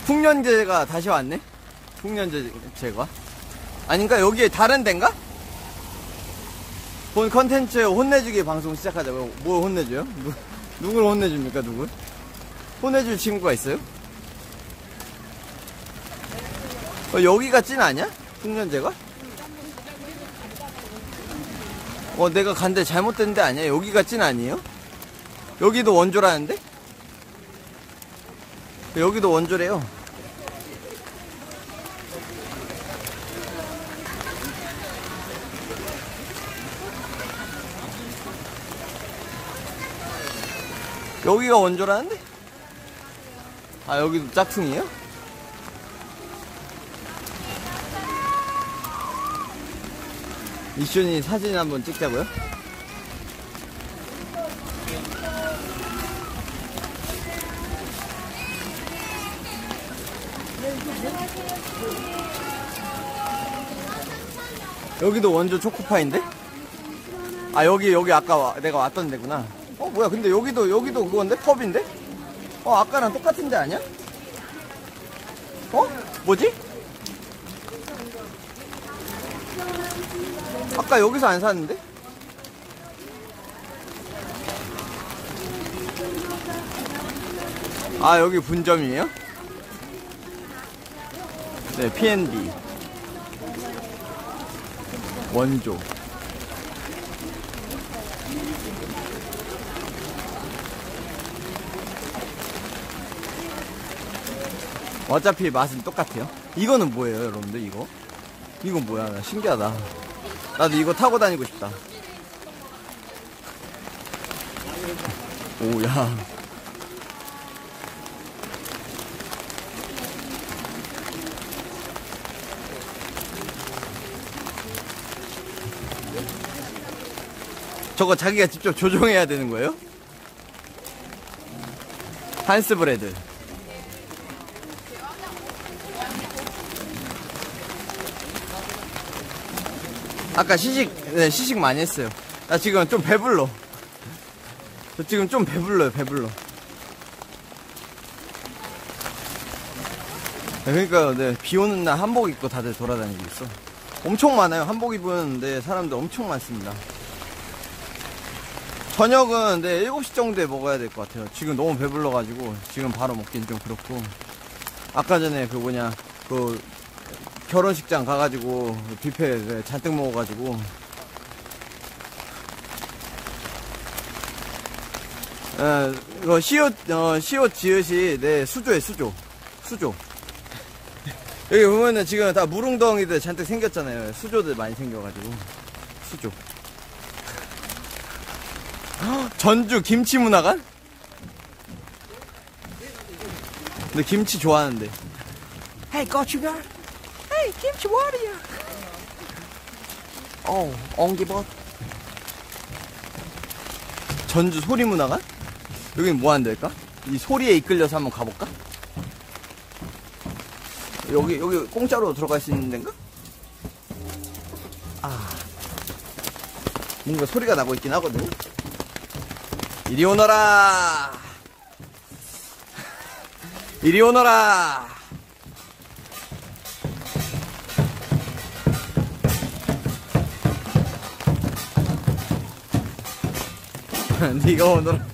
풍년제가 다시 왔네? 풍년제 제가? 아닌가? 여기에 다른 데인가? 본 컨텐츠 혼내주기 방송 시작하자고요. 뭐 혼내줘요? 누, 누굴 혼내줍니까, 누굴? 혼내줄 친구가 있어요? 어, 여기가 찐 아니야? 풍년제가? 어, 내가 간데 잘못된 데 아니야? 여기가 찐 아니에요? 여기도 원조라는데? 여기도 원조래요. 여기가 원조라는데? 아, 여기도 짝퉁이에요? 미션이 사진 한번 찍자고요? 여기도 원조 초코파인데? 아 여기 여기 아까 와- 내가 왔던 데구나. 어 뭐야 근데 여기도 여기도 그건데 펍인데? 어 아까랑 똑같은 데 아니야? 어? 뭐지? 아까 여기서 안 샀는데? 아 여기 분점이에요? 네 P&D 원조 어차피 맛은 똑같아요. 이거는 뭐예요 여러분들 이거? 이건 뭐야? 나 신기하다. 나도 이거 타고 다니고 싶다. 오야. 저거 자기가 직접 조종해야 되는 거예요? 한스 브레드 아까 시식 네 시식 많이 했어요. 나 지금 좀 배불러. 저 지금 좀 배불러요 배불러. 네, 그러니까 네, 비 오는 날 한복 입고 다들 돌아다니고 있어. 엄청 많아요 한복 입은 데 사람들 엄청 많습니다. 저녁은 네 7시 정도에 먹어야 될 것 같아요. 지금 너무 배불러가지고 지금 바로 먹긴 좀 그렇고. 아까 전에 그 뭐냐 그 결혼식장 가가지고 뷔페 잔뜩 먹어가지고. 어, 시옷 어, 시옷 지읒이 네 수조에 수조 수조. 여기 보면은 지금 다 무릉덩이들 잔뜩 생겼잖아요. 수조들 많이 생겨가지고. 수조. 헉, 전주 김치 문화관? 근데 김치 좋아하는데. Hey 고추가 Hey 김치 warrior 어 엉기벗 전주 소리문화관? 여긴 뭐 하는 데일까? 이 소리에 이끌려서 한번 가볼까? 여기 여기 공짜로 들어갈 수 있는 데인가? 아 뭔가 소리가 나고 있긴 하거든 이리 오너라 이리 오너라 네가 오너라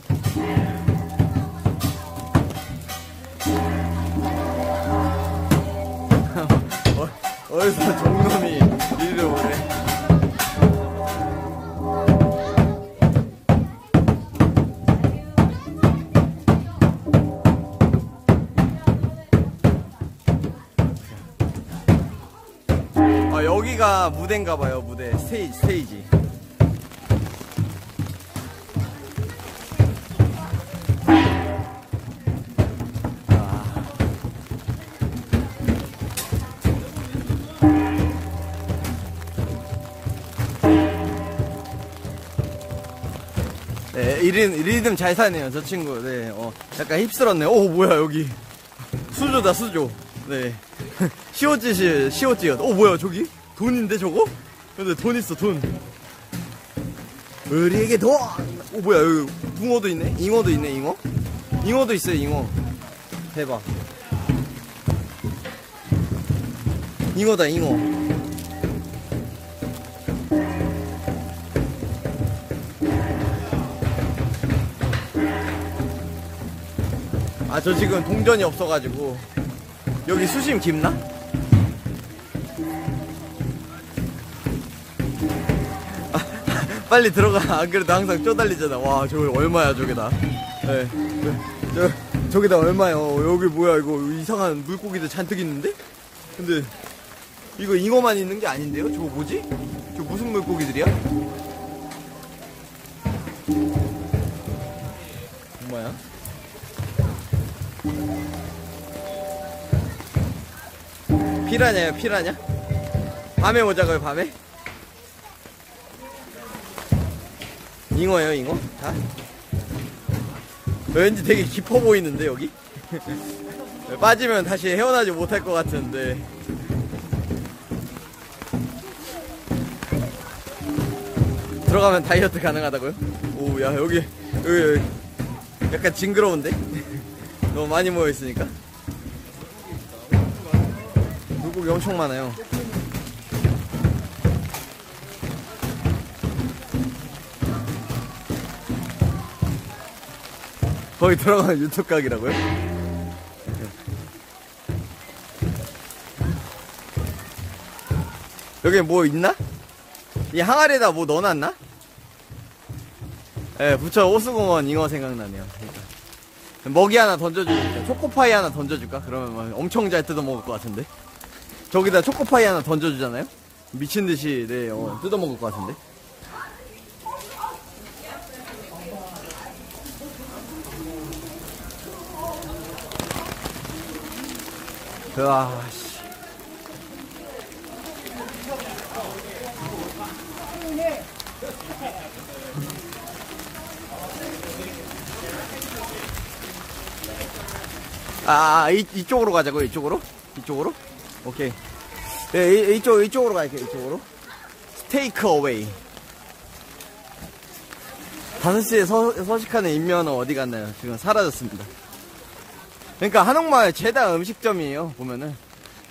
어, 어디서 종놈이 이리로 오네. 아 여기가 무대인가 봐요 무대. 스테이지 스테이지 리듬, 리듬 잘 사네요, 저 친구. 네, 어, 약간 힙스럽네. 오, 뭐야, 여기. 수조다, 수조. 네. 시오찌시, 시오찌였. 오, 뭐야, 저기? 돈인데, 저거? 근데 돈 있어, 돈. 우리에게 돈! 오, 뭐야, 여기 붕어도 있네? 잉어도 있네, 잉어? 잉어도 있어요, 잉어. 대박. 잉어다 잉어 아 저 지금 동전이 없어가지고 여기 수심 깊나? 아, 빨리 들어가 안 그래도 항상 쪼달리잖아 와 저거 얼마야 저게다 네. 저, 저, 저기다 얼마요 여기 뭐야 이거 이상한 물고기들 잔뜩 있는데? 근데 이거 잉어만 있는 게 아닌데요? 저거 뭐지? 저 무슨 물고기들이야? 뭐야? 피라냐요 피라냐? 밤에 오자고요 밤에? 잉어예요 잉어? 다? 왠지 되게 깊어 보이는데 여기? 빠지면 다시 헤어나지 못할 것 같은데 들어가면 다이어트 가능하다고요? 오야 여기, 여기 여기 약간 징그러운데? 너무 많이 모여있으니까 물고기 엄청 많아요 거기 들어가면 유튜브 각이라고요? 여기 뭐 있나? 이 항아리에다 뭐 넣어놨나? 예, 부처 호수공원 잉어 생각나네요. 그러니까. 먹이 하나 던져줄까? 초코파이 하나 던져줄까? 그러면 막 엄청 잘 뜯어먹을 것 같은데? 저기다 초코파이 하나 던져주잖아요? 미친 듯이, 네, 어, 뜯어먹을 것 같은데? 으아, 씨. 아, 아, 이, 이쪽으로 가자고요, 이쪽으로? 이쪽으로? 오케이. 네, 이, 이쪽, 이쪽으로 갈게요, 이쪽으로. 스테이크 어웨이. 5시에 서, 서식하는 인면허 어디 갔나요? 지금 사라졌습니다. 그러니까 한옥마을 최다 음식점이에요, 보면은.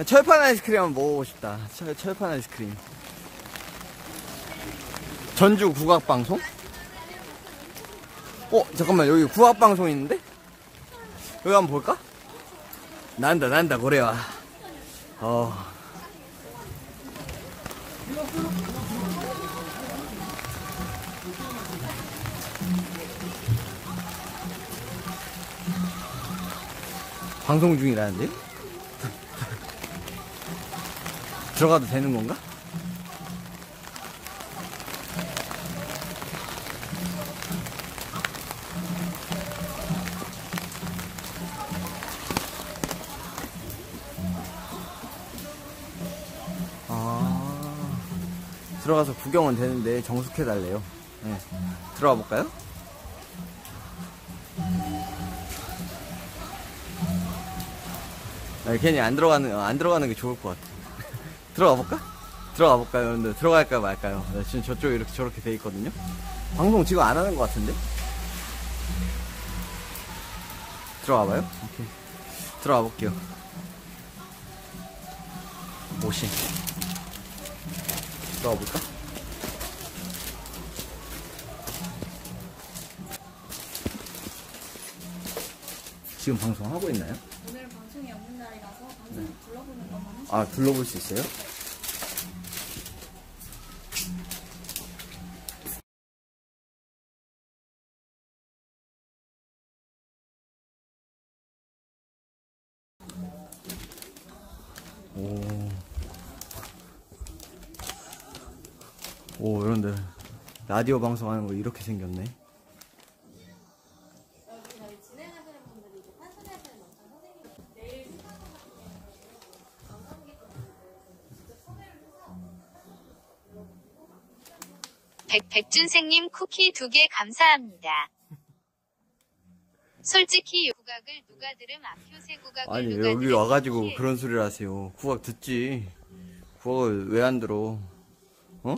철판 아이스크림 한번 먹어보고 싶다. 철, 철판 아이스크림. 전주 국악방송? 어, 잠깐만, 여기 국악방송 있는데? 여기 한번 볼까? 난다, 난다, 고래와. 어. 방송 중이라는데? 들어가도 되는 건가? 들어가서 구경은 되는데 정숙해달래요. 네. 들어가 볼까요? 아, 괜히 안 들어가는, 안 들어가는 게 좋을 것 같아. 들어가 볼까? 들어가 볼까요? 근데 들어갈까요, 말까요? 네, 지금 저쪽에 이렇게 저렇게 돼 있거든요? 방송 지금 안 하는 것 같은데? 들어가 봐요? 오케이. 들어가 볼게요. 오신. 들어가 볼까? 지금 방송하고 있나요? 오늘 방송이 없는 날이라서 방송 불러보는 것만 하시 아, 둘러볼 수 있어요? 오. 오, 이런데. 라디오 방송하는 거 이렇게 생겼네. 백, 백준생님 쿠키 두 개 감사합니다. 솔직히 국악을 누가 들음 앞표 세 국악을 아니, 누가 여기 들음 와가지고 쿠키. 그런 소리를 하세요. 국악 듣지. 국악을 왜 안 들어? 어?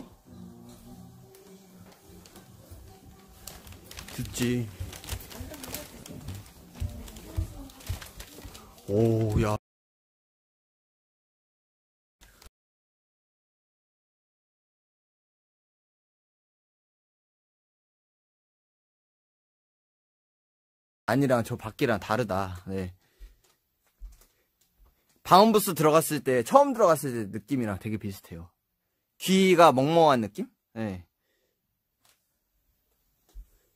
듣지 오야 아니랑 저 밖이랑 다르다 네. 방음부스 들어갔을 때 처음 들어갔을 때 느낌이랑 되게 비슷해요 귀가 멍멍한 느낌? 네.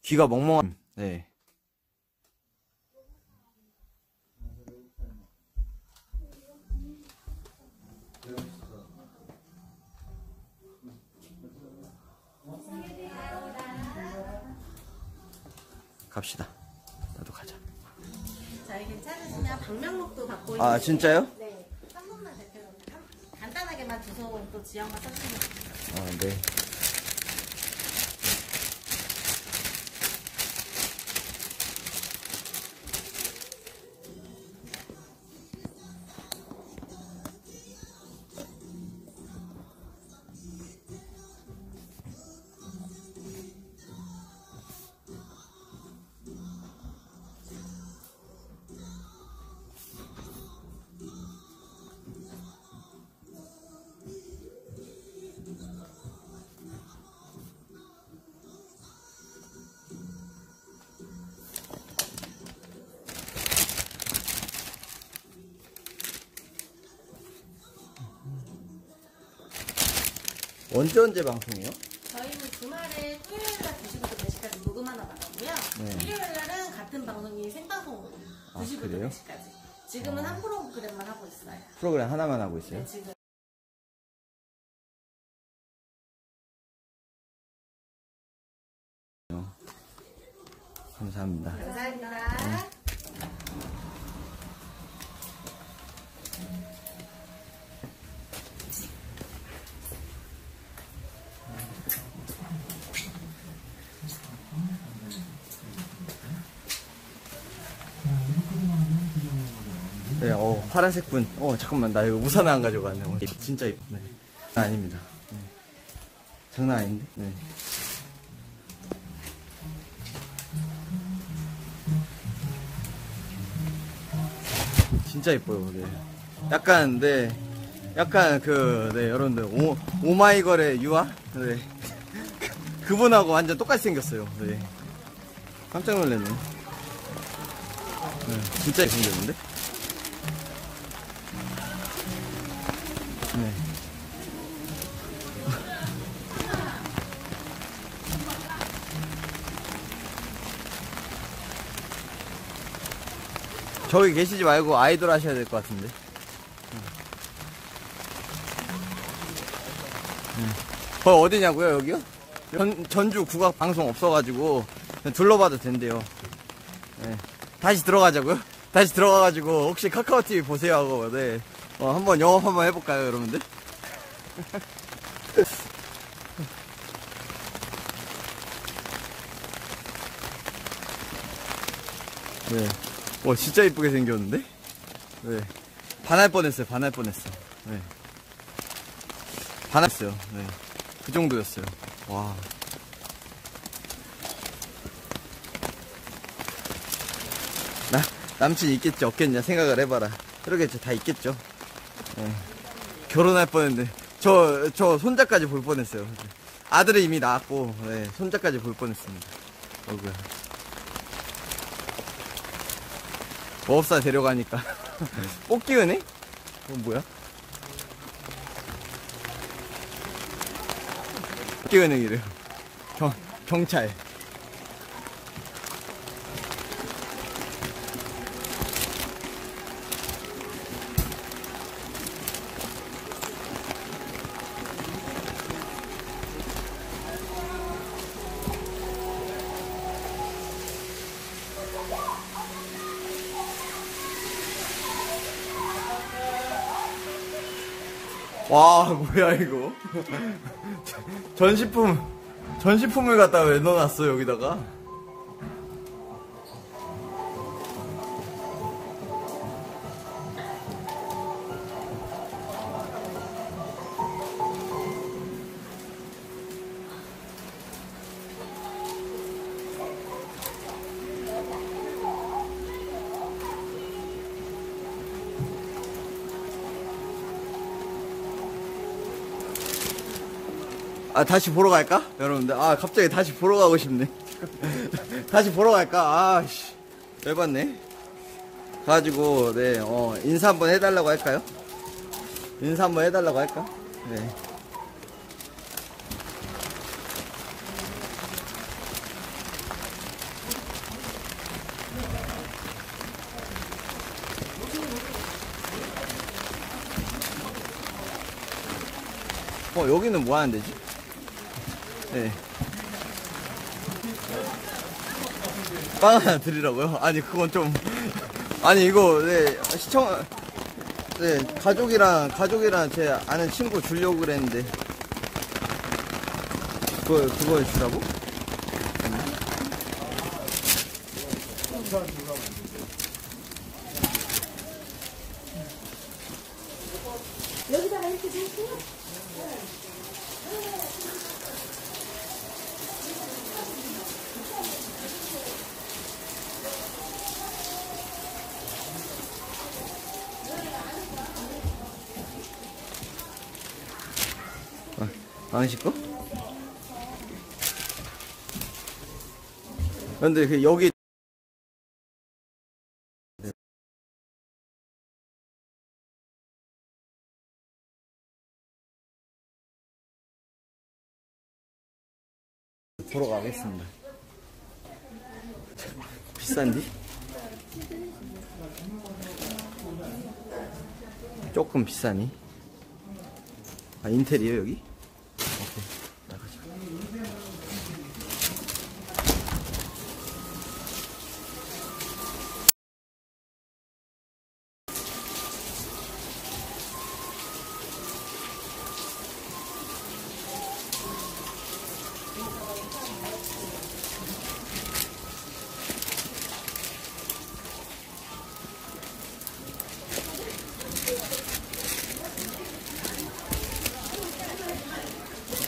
귀가 멍멍한, 네. 갑시다. 나도 가자. 저희 괜찮으시면 방명록도 받고 있는데 아, 진짜요? 네. 한 번만 대표로 간- 간단하게만 주소 또 지역만 써주시면. 아, 네. 언제 언제 방송해요? 저희는 주말에 토요일 날 2시부터 4시까지 녹음 하나 나가고요. 네. 일요일 날은 같은 방송이 생방송으로 아, 2시부터 그래요? 4시까지. 지금은 한 프로그램만 하고 있어요. 프로그램 하나만 하고 있어요? 네, 지금. 감사합니다. 감사합니다. 네, 어, 파란색 분. 어, 잠깐만, 나 이거 우산 안 가져갔네. 어, 진짜 이쁘네. 아, 아닙니다. 네. 장난 아닌데? 네. 진짜 이뻐요, 네. 약간, 네. 약간 그, 네, 여러분들, 오, 오마이걸의 유아? 네. 그분하고 완전 똑같이 생겼어요, 네. 깜짝 놀랐네. 네, 진짜 생겼는데? 저기 계시지 말고 아이돌 하셔야 될 것 같은데. 네. 거기 어디냐고요, 여기요? 전, 전주 국악 방송 없어가지고 둘러봐도 된대요. 네. 다시 들어가자고요? 다시 들어가가지고 혹시 카카오 TV 보세요 하고 네. 어, 한번 영업 한번 해볼까요, 여러분들? 네. 와, 진짜 이쁘게 생겼는데? 네. 반할 뻔했어요, 반할 뻔했어. 네. 반했어요, 네. 그 정도였어요. 와. 나, 남친 있겠지, 없겠냐 생각을 해봐라. 그러겠죠, 다 있겠죠. 네. 결혼할 뻔했는데, 저, 저 손자까지 볼 뻔했어요. 아들은 이미 낳았고, 네, 손자까지 볼 뻔했습니다. 어구야. 보업사 데려가니까. 뽑기 은행? 그건 뭐야? 뽑기 은행이래요. 경, 경찰. 와, 뭐야, 이거. 전시품, 전시품을 갖다가 왜 넣어놨어, 여기다가? 아, 다시 보러 갈까? 여러분들. 아, 갑자기 다시 보러 가고 싶네. 다시 보러 갈까? 아, 씨. 열받네. 가지고 네, 어, 인사 한번 해달라고 할까요? 인사 한번 해달라고 할까? 네. 어, 여기는 뭐 하는 데지? 네. 빵 하나 드리라고요? 아니, 그건 좀. 아니, 이거, 네, 시청, 네, 가족이랑, 가족이랑 제 아는 친구 주려고 그랬는데. 그거, 그거 주라고? 당신 거? 근데 그 여기 보러 가겠습니다. 비싼디? 조금 비싸니? 아 인테리어 여기?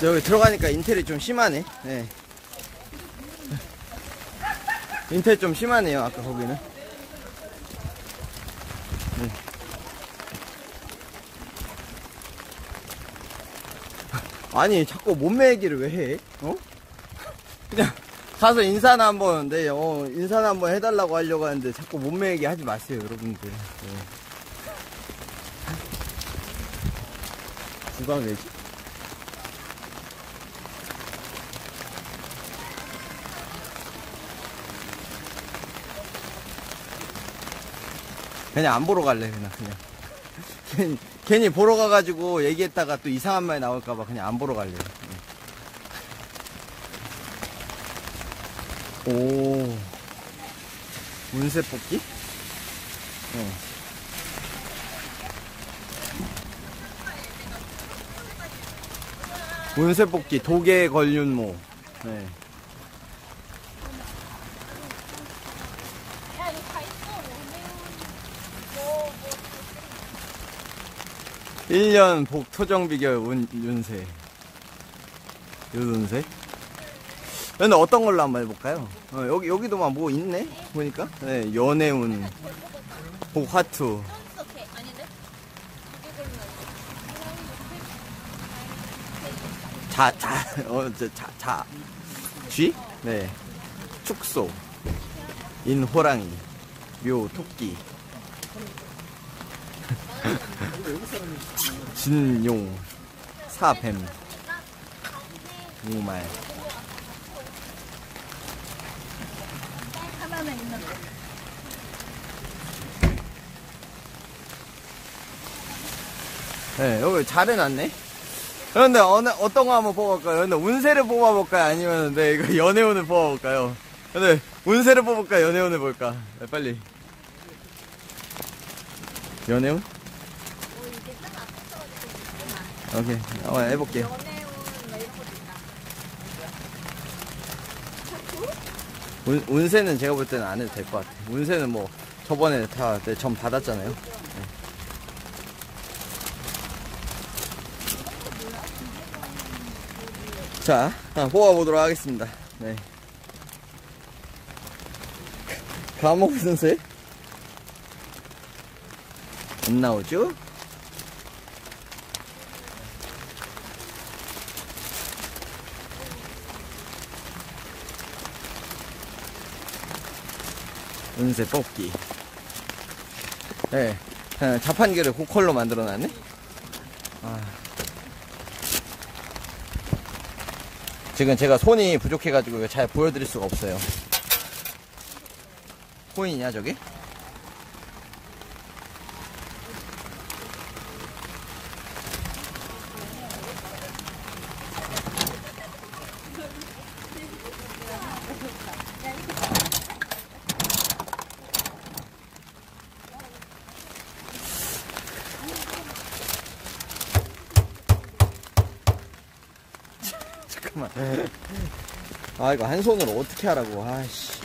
여기 들어가니까 인텔이 좀 심하네. 네. 인텔 좀 심하네요. 아까 거기는. 네. 아니 자꾸 몸매 얘기를 왜 해? 어? 그냥 가서 인사나 한번 네, 어, 인사나 한번 해달라고 하려고 하는데 자꾸 몸매 얘기 하지 마세요, 여러분들. 네. 누가 왜지? 그냥 안 보러 갈래 그냥 그냥 괜히, 괜히 보러 가가지고 얘기했다가 또 이상한 말 나올까봐 그냥 안 보러 갈래요 네. 오 문세 뽑기? 어. 문세 뽑기 도개 걸륜모 네. 일년복 토정 비결 운, 윤세. 윤세? 근데 어떤 걸로 한번 해볼까요? 어, 여기, 여기도만 뭐 있네? 보니까? 네, 연애운, 복화투. 자, 자, 어, 저, 자, 자. 쥐? 네. 축소. 인 호랑이. 묘, 토끼. 진용, 사뱀, 무말. 네, 여기 잘 해놨네. 그런데 어느, 어떤 거 한번 뽑아볼까요? 근데 운세를 뽑아볼까요? 아니면, 네, 이거 연애운을 뽑아볼까요? 근데 운세를 뽑을까? 연애운을 볼까? 네, 빨리. 연애운? 오케이, 한번 해볼게. 운, 운세는 제가 볼 때는 안 해도 될 것 같아. 운세는 뭐, 저번에 다, 네, 점 받았잖아요. 네. 자, 뽑아보도록 하겠습니다. 네. 감옥 운세? 안 나오죠? 세 뽑기. 예. 네, 자판기를 고컬로 만들어 놨네? 아. 지금 제가 손이 부족해가지고 잘 보여드릴 수가 없어요. 코인이냐, 저게? 잠깐만. 아, 이거 한 손으로 어떻게 하라고, 아이씨.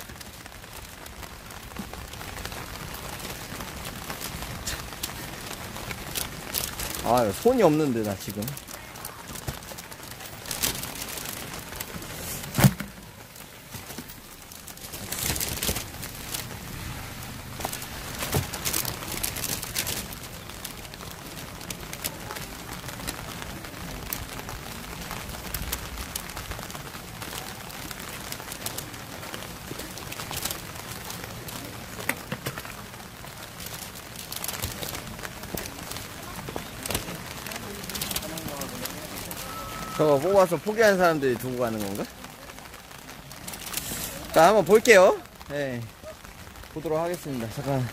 아, 손이 없는데, 나 지금. 뽑아서 포기한 사람들이 두고 가는 건가? 자, 한번 볼게요. 네. 보도록 하겠습니다. 잠깐.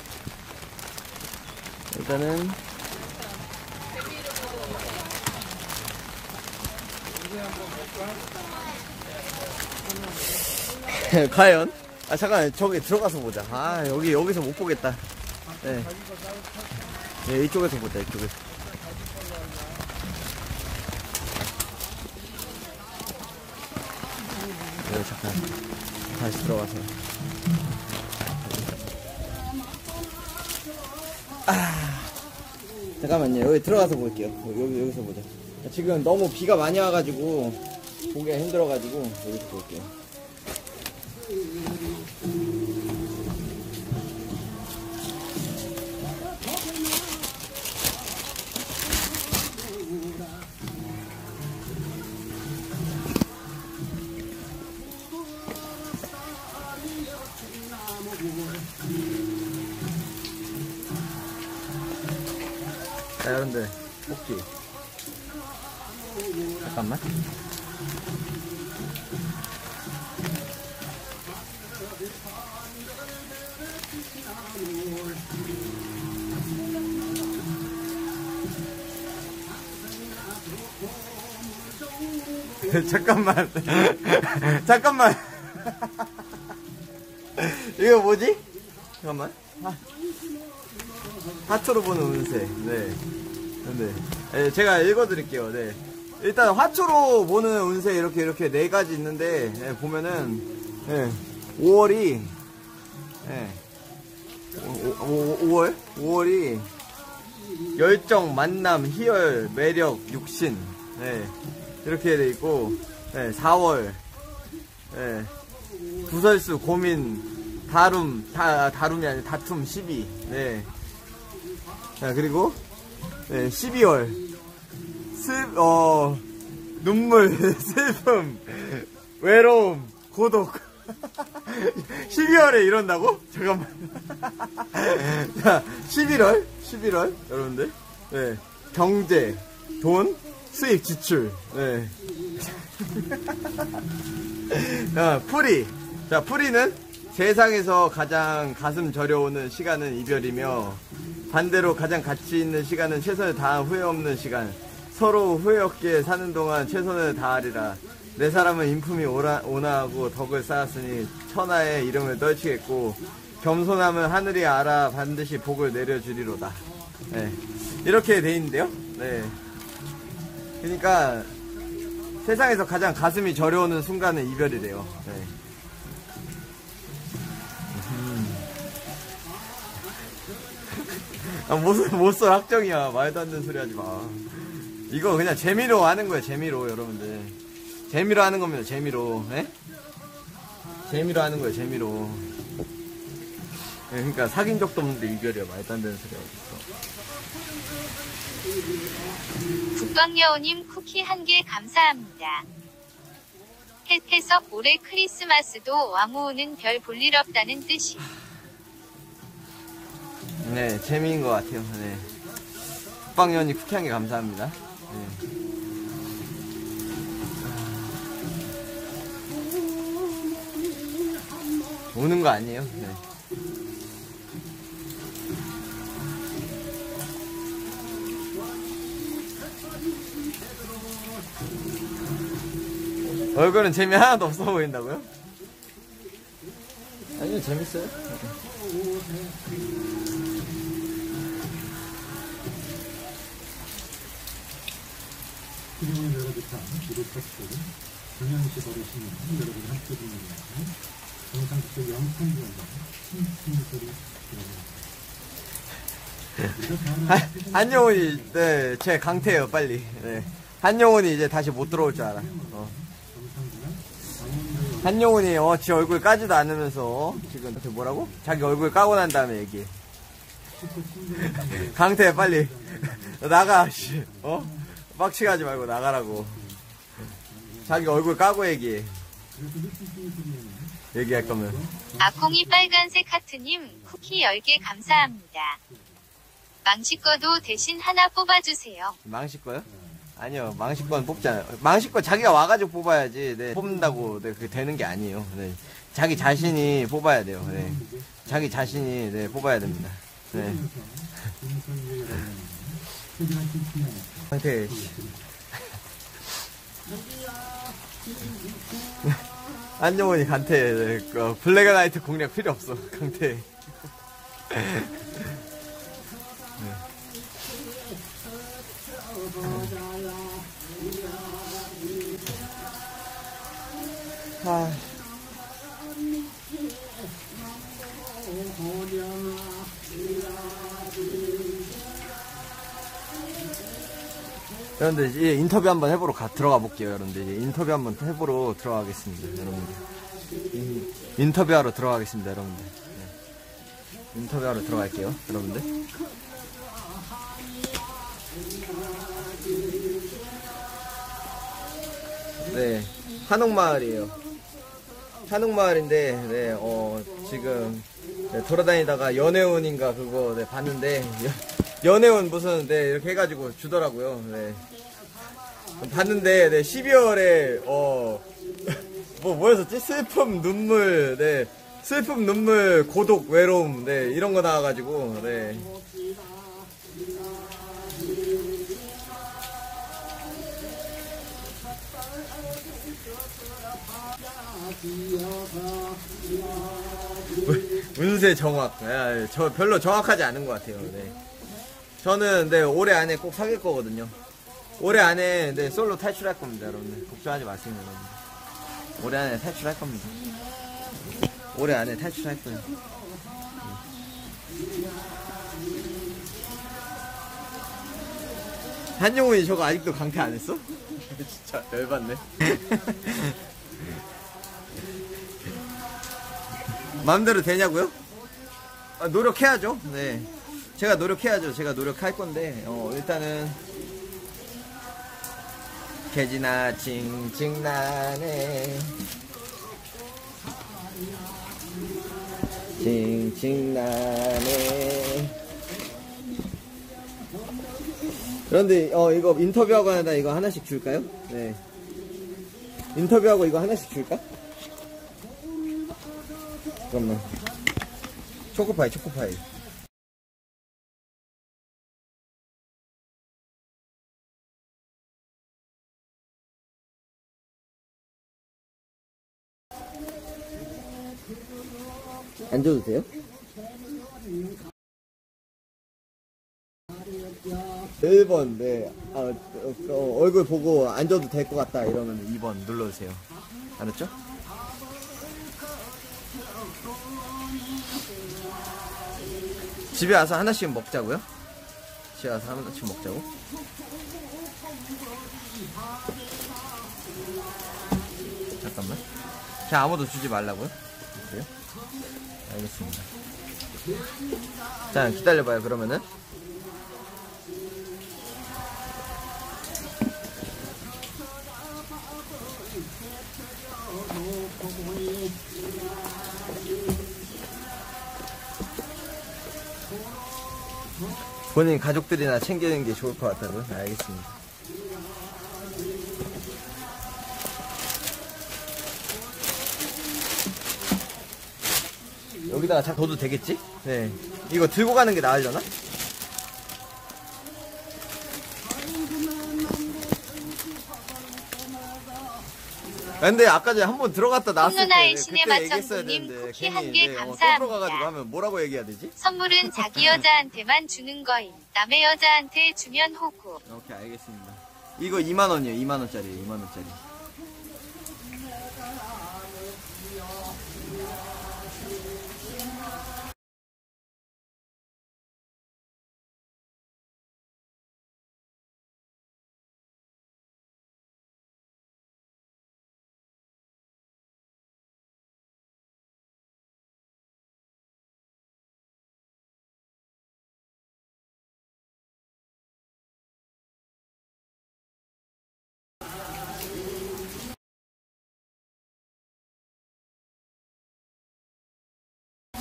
일단은. 과연? 아, 잠깐, 저기 들어가서 보자. 아, 여기, 여기서 못 보겠다. 네. 네, 이쪽에서 보자, 이쪽에서. 네, 잠깐 다시 들어가서 아. 잠깐만요. 여기 들어가서 볼게요. 여기 여기서 보자. 지금 너무 비가 많이 와가지고 보기가 힘들어가지고 여기서 볼게요 뽑기 잠깐만 잠깐만 잠깐만 이거 뭐지? 잠깐만 아. 하초로 보는 운세. 네. 네. 네, 제가 읽어드릴게요. 네. 일단 화초로 보는 운세 이렇게 이렇게 네 가지 있는데 네, 보면은 네, 5월이 네, 5, 월 5월이 열정, 만남, 희열, 매력, 육신 네, 이렇게 돼 있고 네, 4월 네, 구설수, 고민, 다룸, 다, 다룸이 아니라 다툼, 시비 네. 자, 그리고, 네, 12월. 슬, 어, 눈물, 슬픔, 외로움, 고독. 12월에 이런다고? 잠깐만. 자, 11월, 11월, 여러분들. 네, 경제, 돈, 수입, 지출. 네. 자, 풀이. 자, 풀이는 세상에서 가장 가슴 저려오는 시간은 이별이며, 반대로 가장 가치 있는 시간은 최선을 다한 후회 없는 시간. 서로 후회 없게 사는 동안 최선을 다하리라. 내 사람은 인품이 오라, 온화하고 덕을 쌓았으니 천하의 이름을 떨치겠고 겸손함은 하늘이 알아 반드시 복을 내려주리로다. 네. 이렇게 돼 있는데요. 네. 그러니까 세상에서 가장 가슴이 저려오는 순간은 이별이래요. 네. 못쏠, 못쏠 확정이야. 말도 안 되는 소리 하지 마. 이거 그냥 재미로 하는 거예요, 재미로, 여러분들. 재미로 하는 겁니다, 재미로. 예? 재미로 하는 거예요, 재미로. 예, 그러니까 사귄 적도 없는데 이별이야. 말도 안 되는 소리 하고 있어. 국방여우님 쿠키 한 개 감사합니다. 해- 해석 올해 크리스마스도 왕우는 별 볼 일 없다는 뜻이. 네, 재미인 것 같아요. 네. 국방위원님 쿠키한 게 감사합니다. 네. 우는 거 아니에요? 네. 얼굴은 재미 하나도 없어 보인다고요? 아니요, 재밌어요. 기록학들은 경양시 버릇이는 여러분 함께 듣는 영상 속 영상들과 신신소리 한- 한영훈이 네, 제 강태예요 빨리 네. 한영훈이 이제 다시 못 들어올 줄 알아 어. 한영훈이 어, 지 얼굴 까지도 않으면서 지금 저 뭐라고? 자기 얼굴 까고 난 다음에 얘기해 강태 빨리 나가 씨. 어? 빡치가지 말고 나가라고 자기 얼굴 까고 얘기해 얘기할 거면 아콩이 빨간색 하트님 쿠키 10개 감사합니다. 망치꺼도 대신 하나 뽑아주세요. 망식 거요? 아니요, 망식 건 뽑지 않아요. 망식 거 자기가 와가지고 뽑아야지. 네, 뽑는다고 네, 그게 되는 게 아니에요. 네, 자기 자신이 뽑아야 돼요. 네, 자기 자신이 네, 뽑아야 됩니다. 네. 강태. 안정원이 강태. 네, 그, 블랙앤나이트 공략 필요 없어. 강태. 아. 여러분들 이제 인터뷰 한번 해보러 가, 들어가 볼게요 여러분들. 이제 인터뷰 한번 해보러 들어가겠습니다 여러분들. 인- 인터뷰하러 들어가겠습니다 여러분들. 네. 인터뷰하러 들어갈게요 여러분들. 네 한옥마을이에요. 한옥마을인데 네, 어, 지금 네, 돌아다니다가 연애운인가 그거 네, 봤는데 여- 연애운 무슨 네, 이렇게 해가지고 주더라고요. 네. 봤는데 네, 12월에 어, 뭐 뭐였었지 슬픔 눈물 네 슬픔 눈물 고독 외로움 네 이런 거 나와가지고 네 운세 정확. 아, 저 별로 정확하지 않은 것 같아요. 네. 저는 네, 올해 안에 꼭 사귈 거거든요. 올해 안에 네, 솔로 탈출할 겁니다, 여러분들. 걱정하지 마세요, 여러분. 올해 안에 탈출할 겁니다. 올해 안에 탈출할 거예요. 한영훈이 저거 아직도 강퇴 안 했어? 진짜 열받네. 마음대로 되냐고요? 아, 노력해야죠. 네. 제가 노력해야죠. 제가 노력할 건데, 어, 일단은, 개지나 징징 나네. 징징 나네. 그런데, 어, 이거 인터뷰하고 하다 이거 하나씩 줄까요? 네. 인터뷰하고 이거 하나씩 줄까? 잠깐만. 초코파이, 초코파이. 앉아도 돼요? 1번, 네. 아, 어, 어, 얼굴 보고 앉아도 될 것 같다 이러면 2번 눌러주세요. 알았죠? 집에 와서 하나씩 먹자고요? 집에 와서 하나씩 먹자고? 잠깐만. 그냥 아무도 주지 말라고요? 그래요? 알겠습니다. 자, 기다려봐요, 그러면은. 본인 가족들이나 챙기는 게 좋을 것 같다고요? 네, 알겠습니다. 여기다가 잘 둬도 되겠지? 네. 이거 들고 가는 게 나으려나? 근데 아까 전에 한 번 들어갔다 나왔을 때 신의 되는데 쿠키 한개 네, 어, 또 감사합니다. 들어가가지고 하면 뭐라고 얘기해야 되지? 선물은 자기 여자한테만 주는 거임. 남의 여자한테 주면 호구. 오케이 알겠습니다. 이거 2만 원이에요. 2만 원짜리. 2만 원짜리.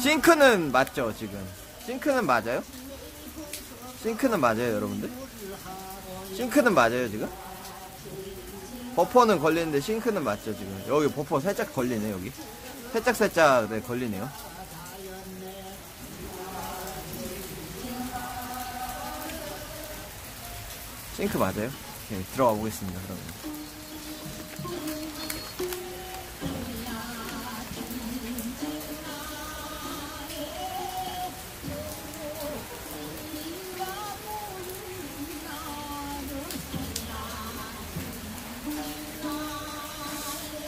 싱크는 맞죠 지금? 싱크는 맞아요? 싱크는 맞아요 여러분들? 싱크는 맞아요 지금? 버퍼는 걸리는데 싱크는 맞죠 지금? 여기 버퍼 살짝 걸리네 여기 살짝 살짝 네 걸리네요 싱크 맞아요? 오케이 들어가 보겠습니다 그러면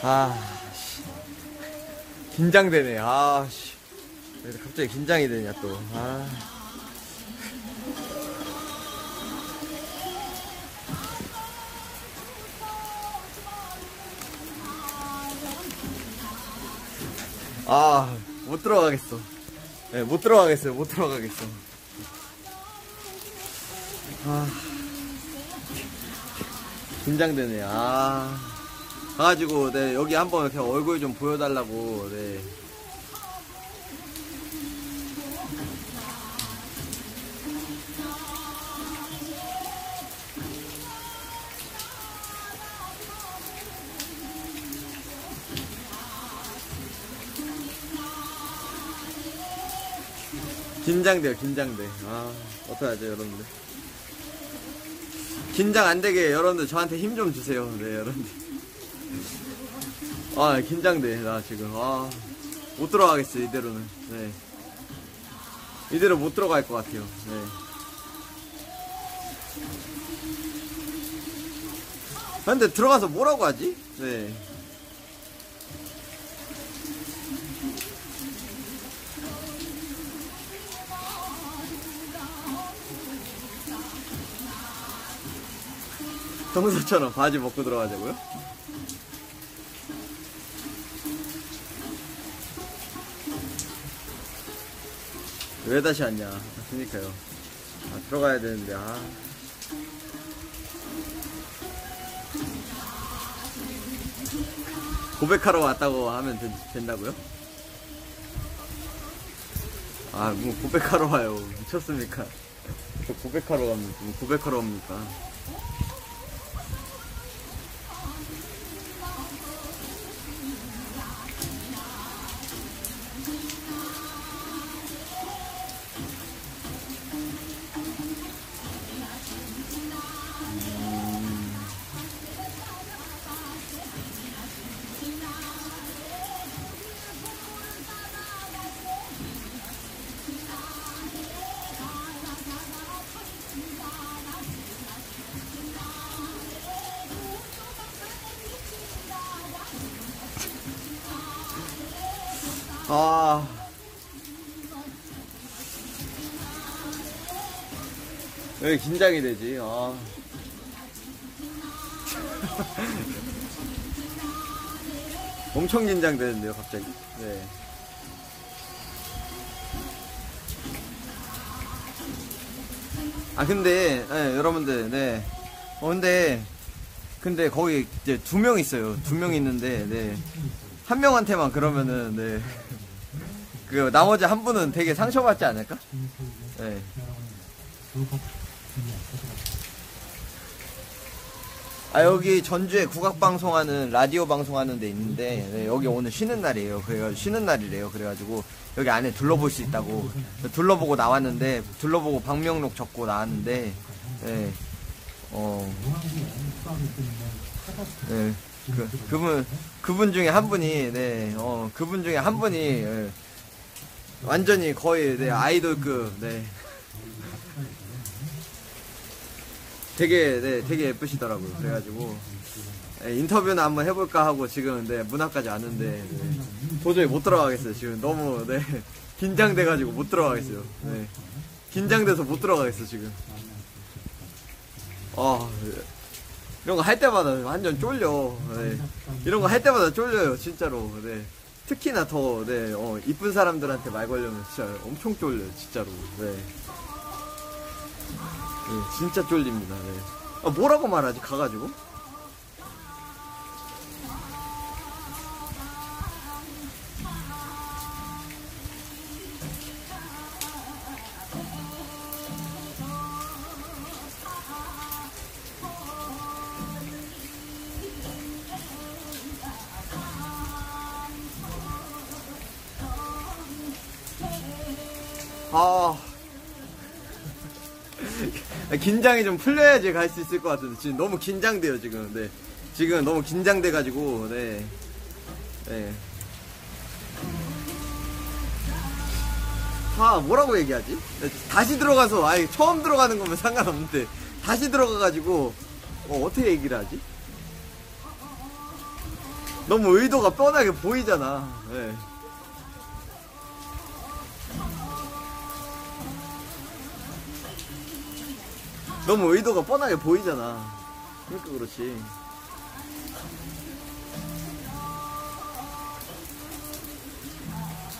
아, 씨. 긴장되네. 아, 씨. 왜 갑자기 긴장이 되냐, 또. 아. 아, 못 들어가겠어. 네, 못 들어가겠어요. 못 들어가겠어. 아. 긴장되네. 아. 가가지고 네 여기 한번 이렇게 얼굴 좀 보여달라고 네. 긴장돼요 긴장돼. 아 어떡하죠 여러분들. 긴장 안 되게 여러분들 저한테 힘 좀 주세요 네 여러분들 아 긴장돼 나 지금. 아 못 들어가겠어 이대로는. 네. 이대로 못 들어갈 것 같아요. 네. 근데 들어가서 뭐라고 하지? 네. 평소처럼 바지 벗고 들어가자고요? 왜 다시 왔냐? 그니까요. 아, 들어가야 되는데, 아. 고백하러 왔다고 하면 된, 된다고요? 아, 뭐 고백하러 와요. 미쳤습니까? 저 고백하러 갑니까? 뭐 고백하러 옵니까? 긴장이 되지. 아. 엄청 긴장되는데요, 갑자기. 네. 아 근데 네, 여러분들 네. 어, 근데 근데 거기 이제 두 명 있어요. 두 명 있는데 네. 한 명한테만 그러면은 네. 그 나머지 한 분은 되게 상처받지 않을까? 네. 아 여기 전주에 국악 방송하는 라디오 방송하는 데 있는데 네, 여기 오늘 쉬는 날이에요. 그래 쉬는 날이래요. 그래가지고 여기 안에 둘러볼 수 있다고 둘러보고 나왔는데 둘러보고 방명록 적고 나왔는데 네, 어, 네, 그, 그분 그분 중에 한 분이 네, 어, 그분 중에 한 분이 네, 완전히 거의 네, 아이돌급 네. 되게 네, 되게 예쁘시더라고요. 그래가지고 예, 네, 인터뷰는 한번 해볼까 하고 지금 네, 문학까지 왔는데 네, 도저히 못 들어가겠어요. 지금 너무 네, 긴장돼가지고 못 들어가겠어요. 네, 긴장돼서 못 들어가겠어 지금. 아 네. 이런 거 할 때마다 완전 쫄려. 네, 이런 거 할 때마다 쫄려요 진짜로. 네. 특히나 더, 네, 어, 이쁜 사람들한테 말 걸려면 진짜 엄청 쫄려요, 진짜로. 네. 예, 진짜 쫄립니다. 네. 아, 뭐라고 말하지? 가가지고? 아. 긴장이 좀 풀려야지 갈 수 있을 것 같은데 지금 너무 긴장돼요 지금 네 지금 너무 긴장돼가지고 네 네. 아 뭐라고 얘기하지? 다시 들어가서 아예 처음 들어가는 거면 상관없는데 다시 들어가가지고 어, 어떻게 얘기를 하지? 너무 의도가 뻔하게 보이잖아. 네. 너무 의도가 뻔하게 보이잖아. 그러니까 그렇지.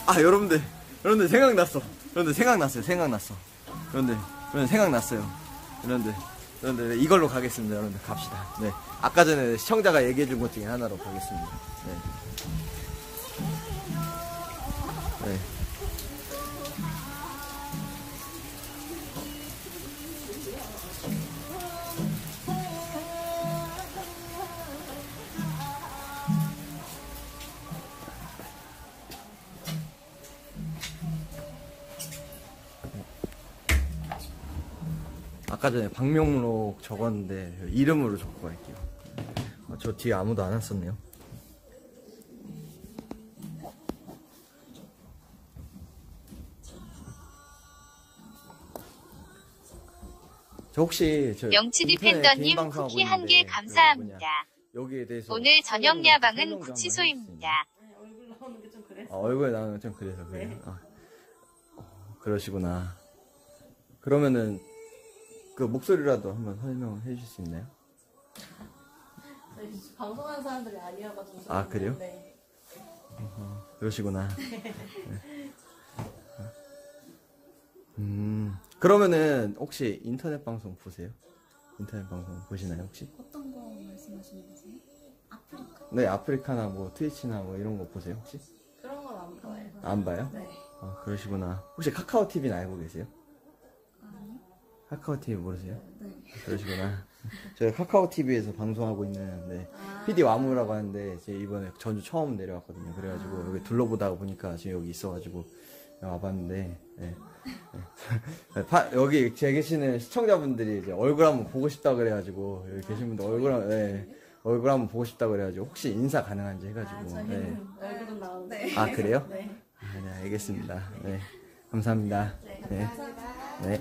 아 여러분들, 여러분들 생각났어. 여러분들 생각났어요. 생각났어. 여러분들, 여러분들 생각났어요. 여러분들, 여러분들 네, 이걸로 가겠습니다. 여러분들 갑시다. 네, 아까 전에 시청자가 얘기해준 것 중에 하나로 가겠습니다. 네. 아까 전에 박명록 적었는데 이름으로 적고 할게요. 아, 저 뒤에 아무도 안 왔었네요. 저 혹시 저 명치리 팬더님 쿠키 한개 그 감사합니다. 여기에 대해서 오늘 저녁 야방은 구치소입니다. 아, 얼굴에 나오는 게좀 그래서 그래요? 네. 아, 그러시구나. 그러면은 그 목소리라도 한번 설명해 주실 수 있나요? 방송하는 사람들이 아니어가지고. 아, 그래요? 네. 어, 그러시구나. 네. 음, 그러면은 혹시 인터넷 방송 보세요? 인터넷 방송 보시나요 혹시? 어떤 거 말씀하시는 거세요? 아프리카? 네, 아프리카나 뭐 트위치나 뭐 이런 거 보세요 혹시? 그런 건 안 봐요. 안 봐요? 네. 아, 그러시구나. 혹시 카카오 TV는 알고 계세요? 카카오 TV 모르세요? 네. 그러시구나. 저희 카카오 TV에서 방송하고 있는 네, PD 와무라고 하는데 제 이번에 전주 처음 내려왔거든요. 그래가지고 여기 둘러보다 보니까 지금 여기 있어가지고 와봤는데 네. 네. 파- 여기 제 계시는 시청자분들이 이제 얼굴 한번 보고 싶다 그래가지고 여기 계신 분들 얼굴 한번 예. 네, 얼굴 한번 보고 싶다 그래가지고 혹시 인사 가능한지 해가지고 네. 얼굴은 나오는데. 아 그래요? 네. 아, 네, 알겠습니다. 네. 감사합니다. 네. 네. 네.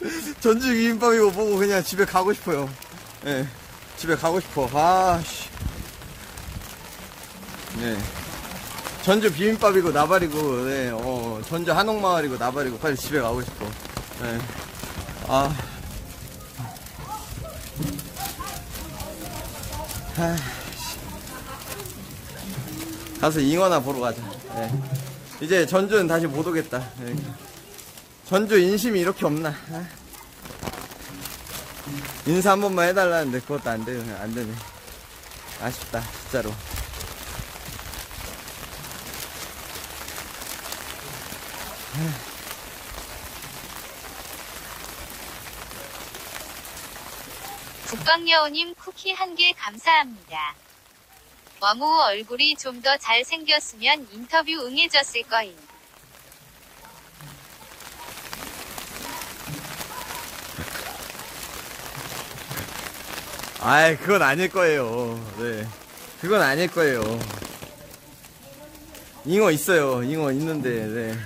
전주 비빔밥 이거 보고 그냥 집에 가고 싶어요. 예. 집에 가고 싶어. 아, 씨. 네. 전주 비빔밥이고 나발이고, 네, 어, 전주 한옥마을이고 나발이고, 빨리 집에 가고 싶어. 네. 아. 아, 씨. 가서 잉어나 보러 가자. 네. 이제 전주는 다시 못 오겠다. 네. 전주 인심이 이렇게 없나. 아. 인사 한 번만 해달라는데 그것도 안 되네. 안 되네. 아쉽다, 진짜로. 국방여우님 쿠키 한 개 감사합니다. 워무 얼굴이 좀 더 잘생겼으면 인터뷰 응해졌을 거임. 아이, 그건 아닐 거예요. 네. 그건 아닐 거예요. 잉어 있어요. 잉어 있는데, 네.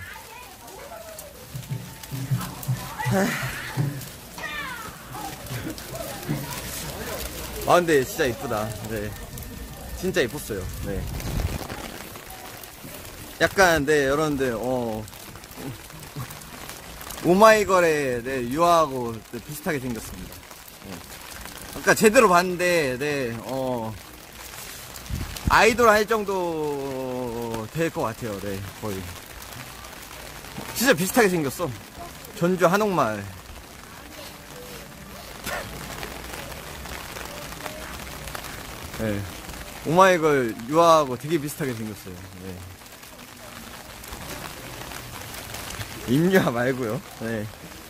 아, 근데 진짜 이쁘다. 네. 진짜 이뻤어요. 네. 약간, 네, 여러분들, 어. 오마이걸에, 네, 유아하고 네, 비슷하게 생겼습니다. 그러니까 제대로 봤는데, 네, 어, 아이돌 할 정도 될 것 같아요, 네, 거의. 진짜 비슷하게 생겼어. 전주 한옥마을. 네. 오마이걸 유아하고 되게 비슷하게 생겼어요. 네. 임유아 말고요. 네.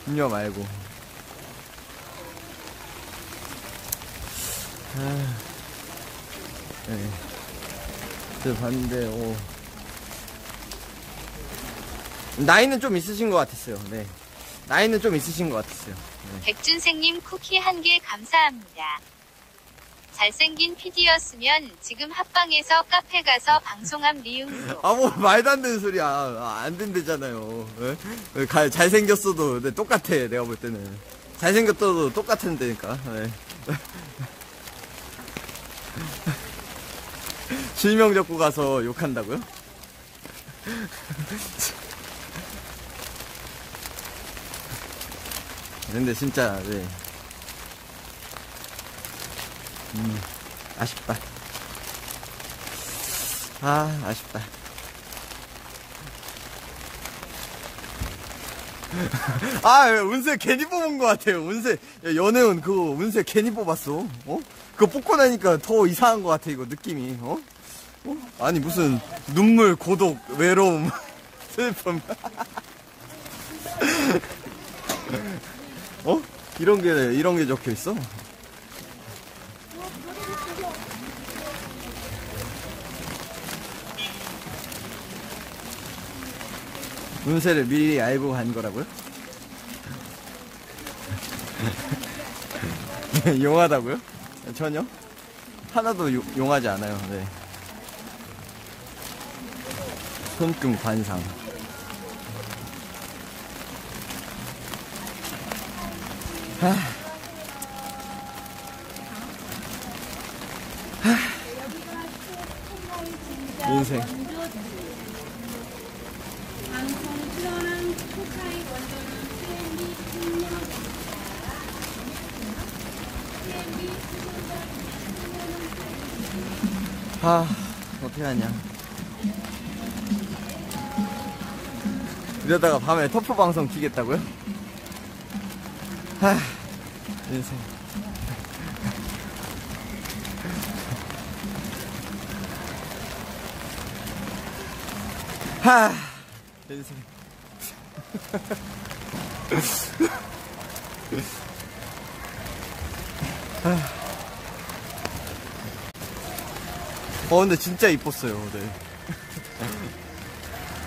임유아 말고. 아, 네. 제가 봤는데, 오. 나이는 좀 있으신 것 같았어요. 네. 나이는 좀 있으신 것 같았어요. 백준생님 쿠키 한 개 감사합니다. 잘생긴 PD였으면 지금 합방에서 카페 가서 방송함 리응으로. 아, 뭐, 말도 안 되는 소리야. 아, 안 된대잖아요. 예? 예, 가- 잘생겼어도, 네, 똑같아. 내가 볼 때는. 잘생겼어도 똑같은 데니까. 네. 실명 적고 가서 욕한다고요? 근데 진짜, 네. 음, 아쉽다. 아, 아쉽다. 아, 운세 괜히 뽑은 것 같아요. 운세, 야, 연애운 그거 운세 괜히 뽑았어. 어? 그거 뽑고 나니까 더 이상한 것 같아, 이거 느낌이. 어? 어? 아니, 무슨 눈물, 고독, 외로움, 슬픔. 어? 이런 게, 이런 게 적혀 있어? 운세를 미리 알고 간 거라고요? 용하다고요? 전혀? 하나도 요- 용하지 않아요, 네. 손금 관상. 하. 하. 인생. 아, 어떻게 하냐. 이러다가 밤에 터프 방송 키겠다고요? 하, 인생. 하, 인생. 어, 근데 진짜 이뻤어요, 네.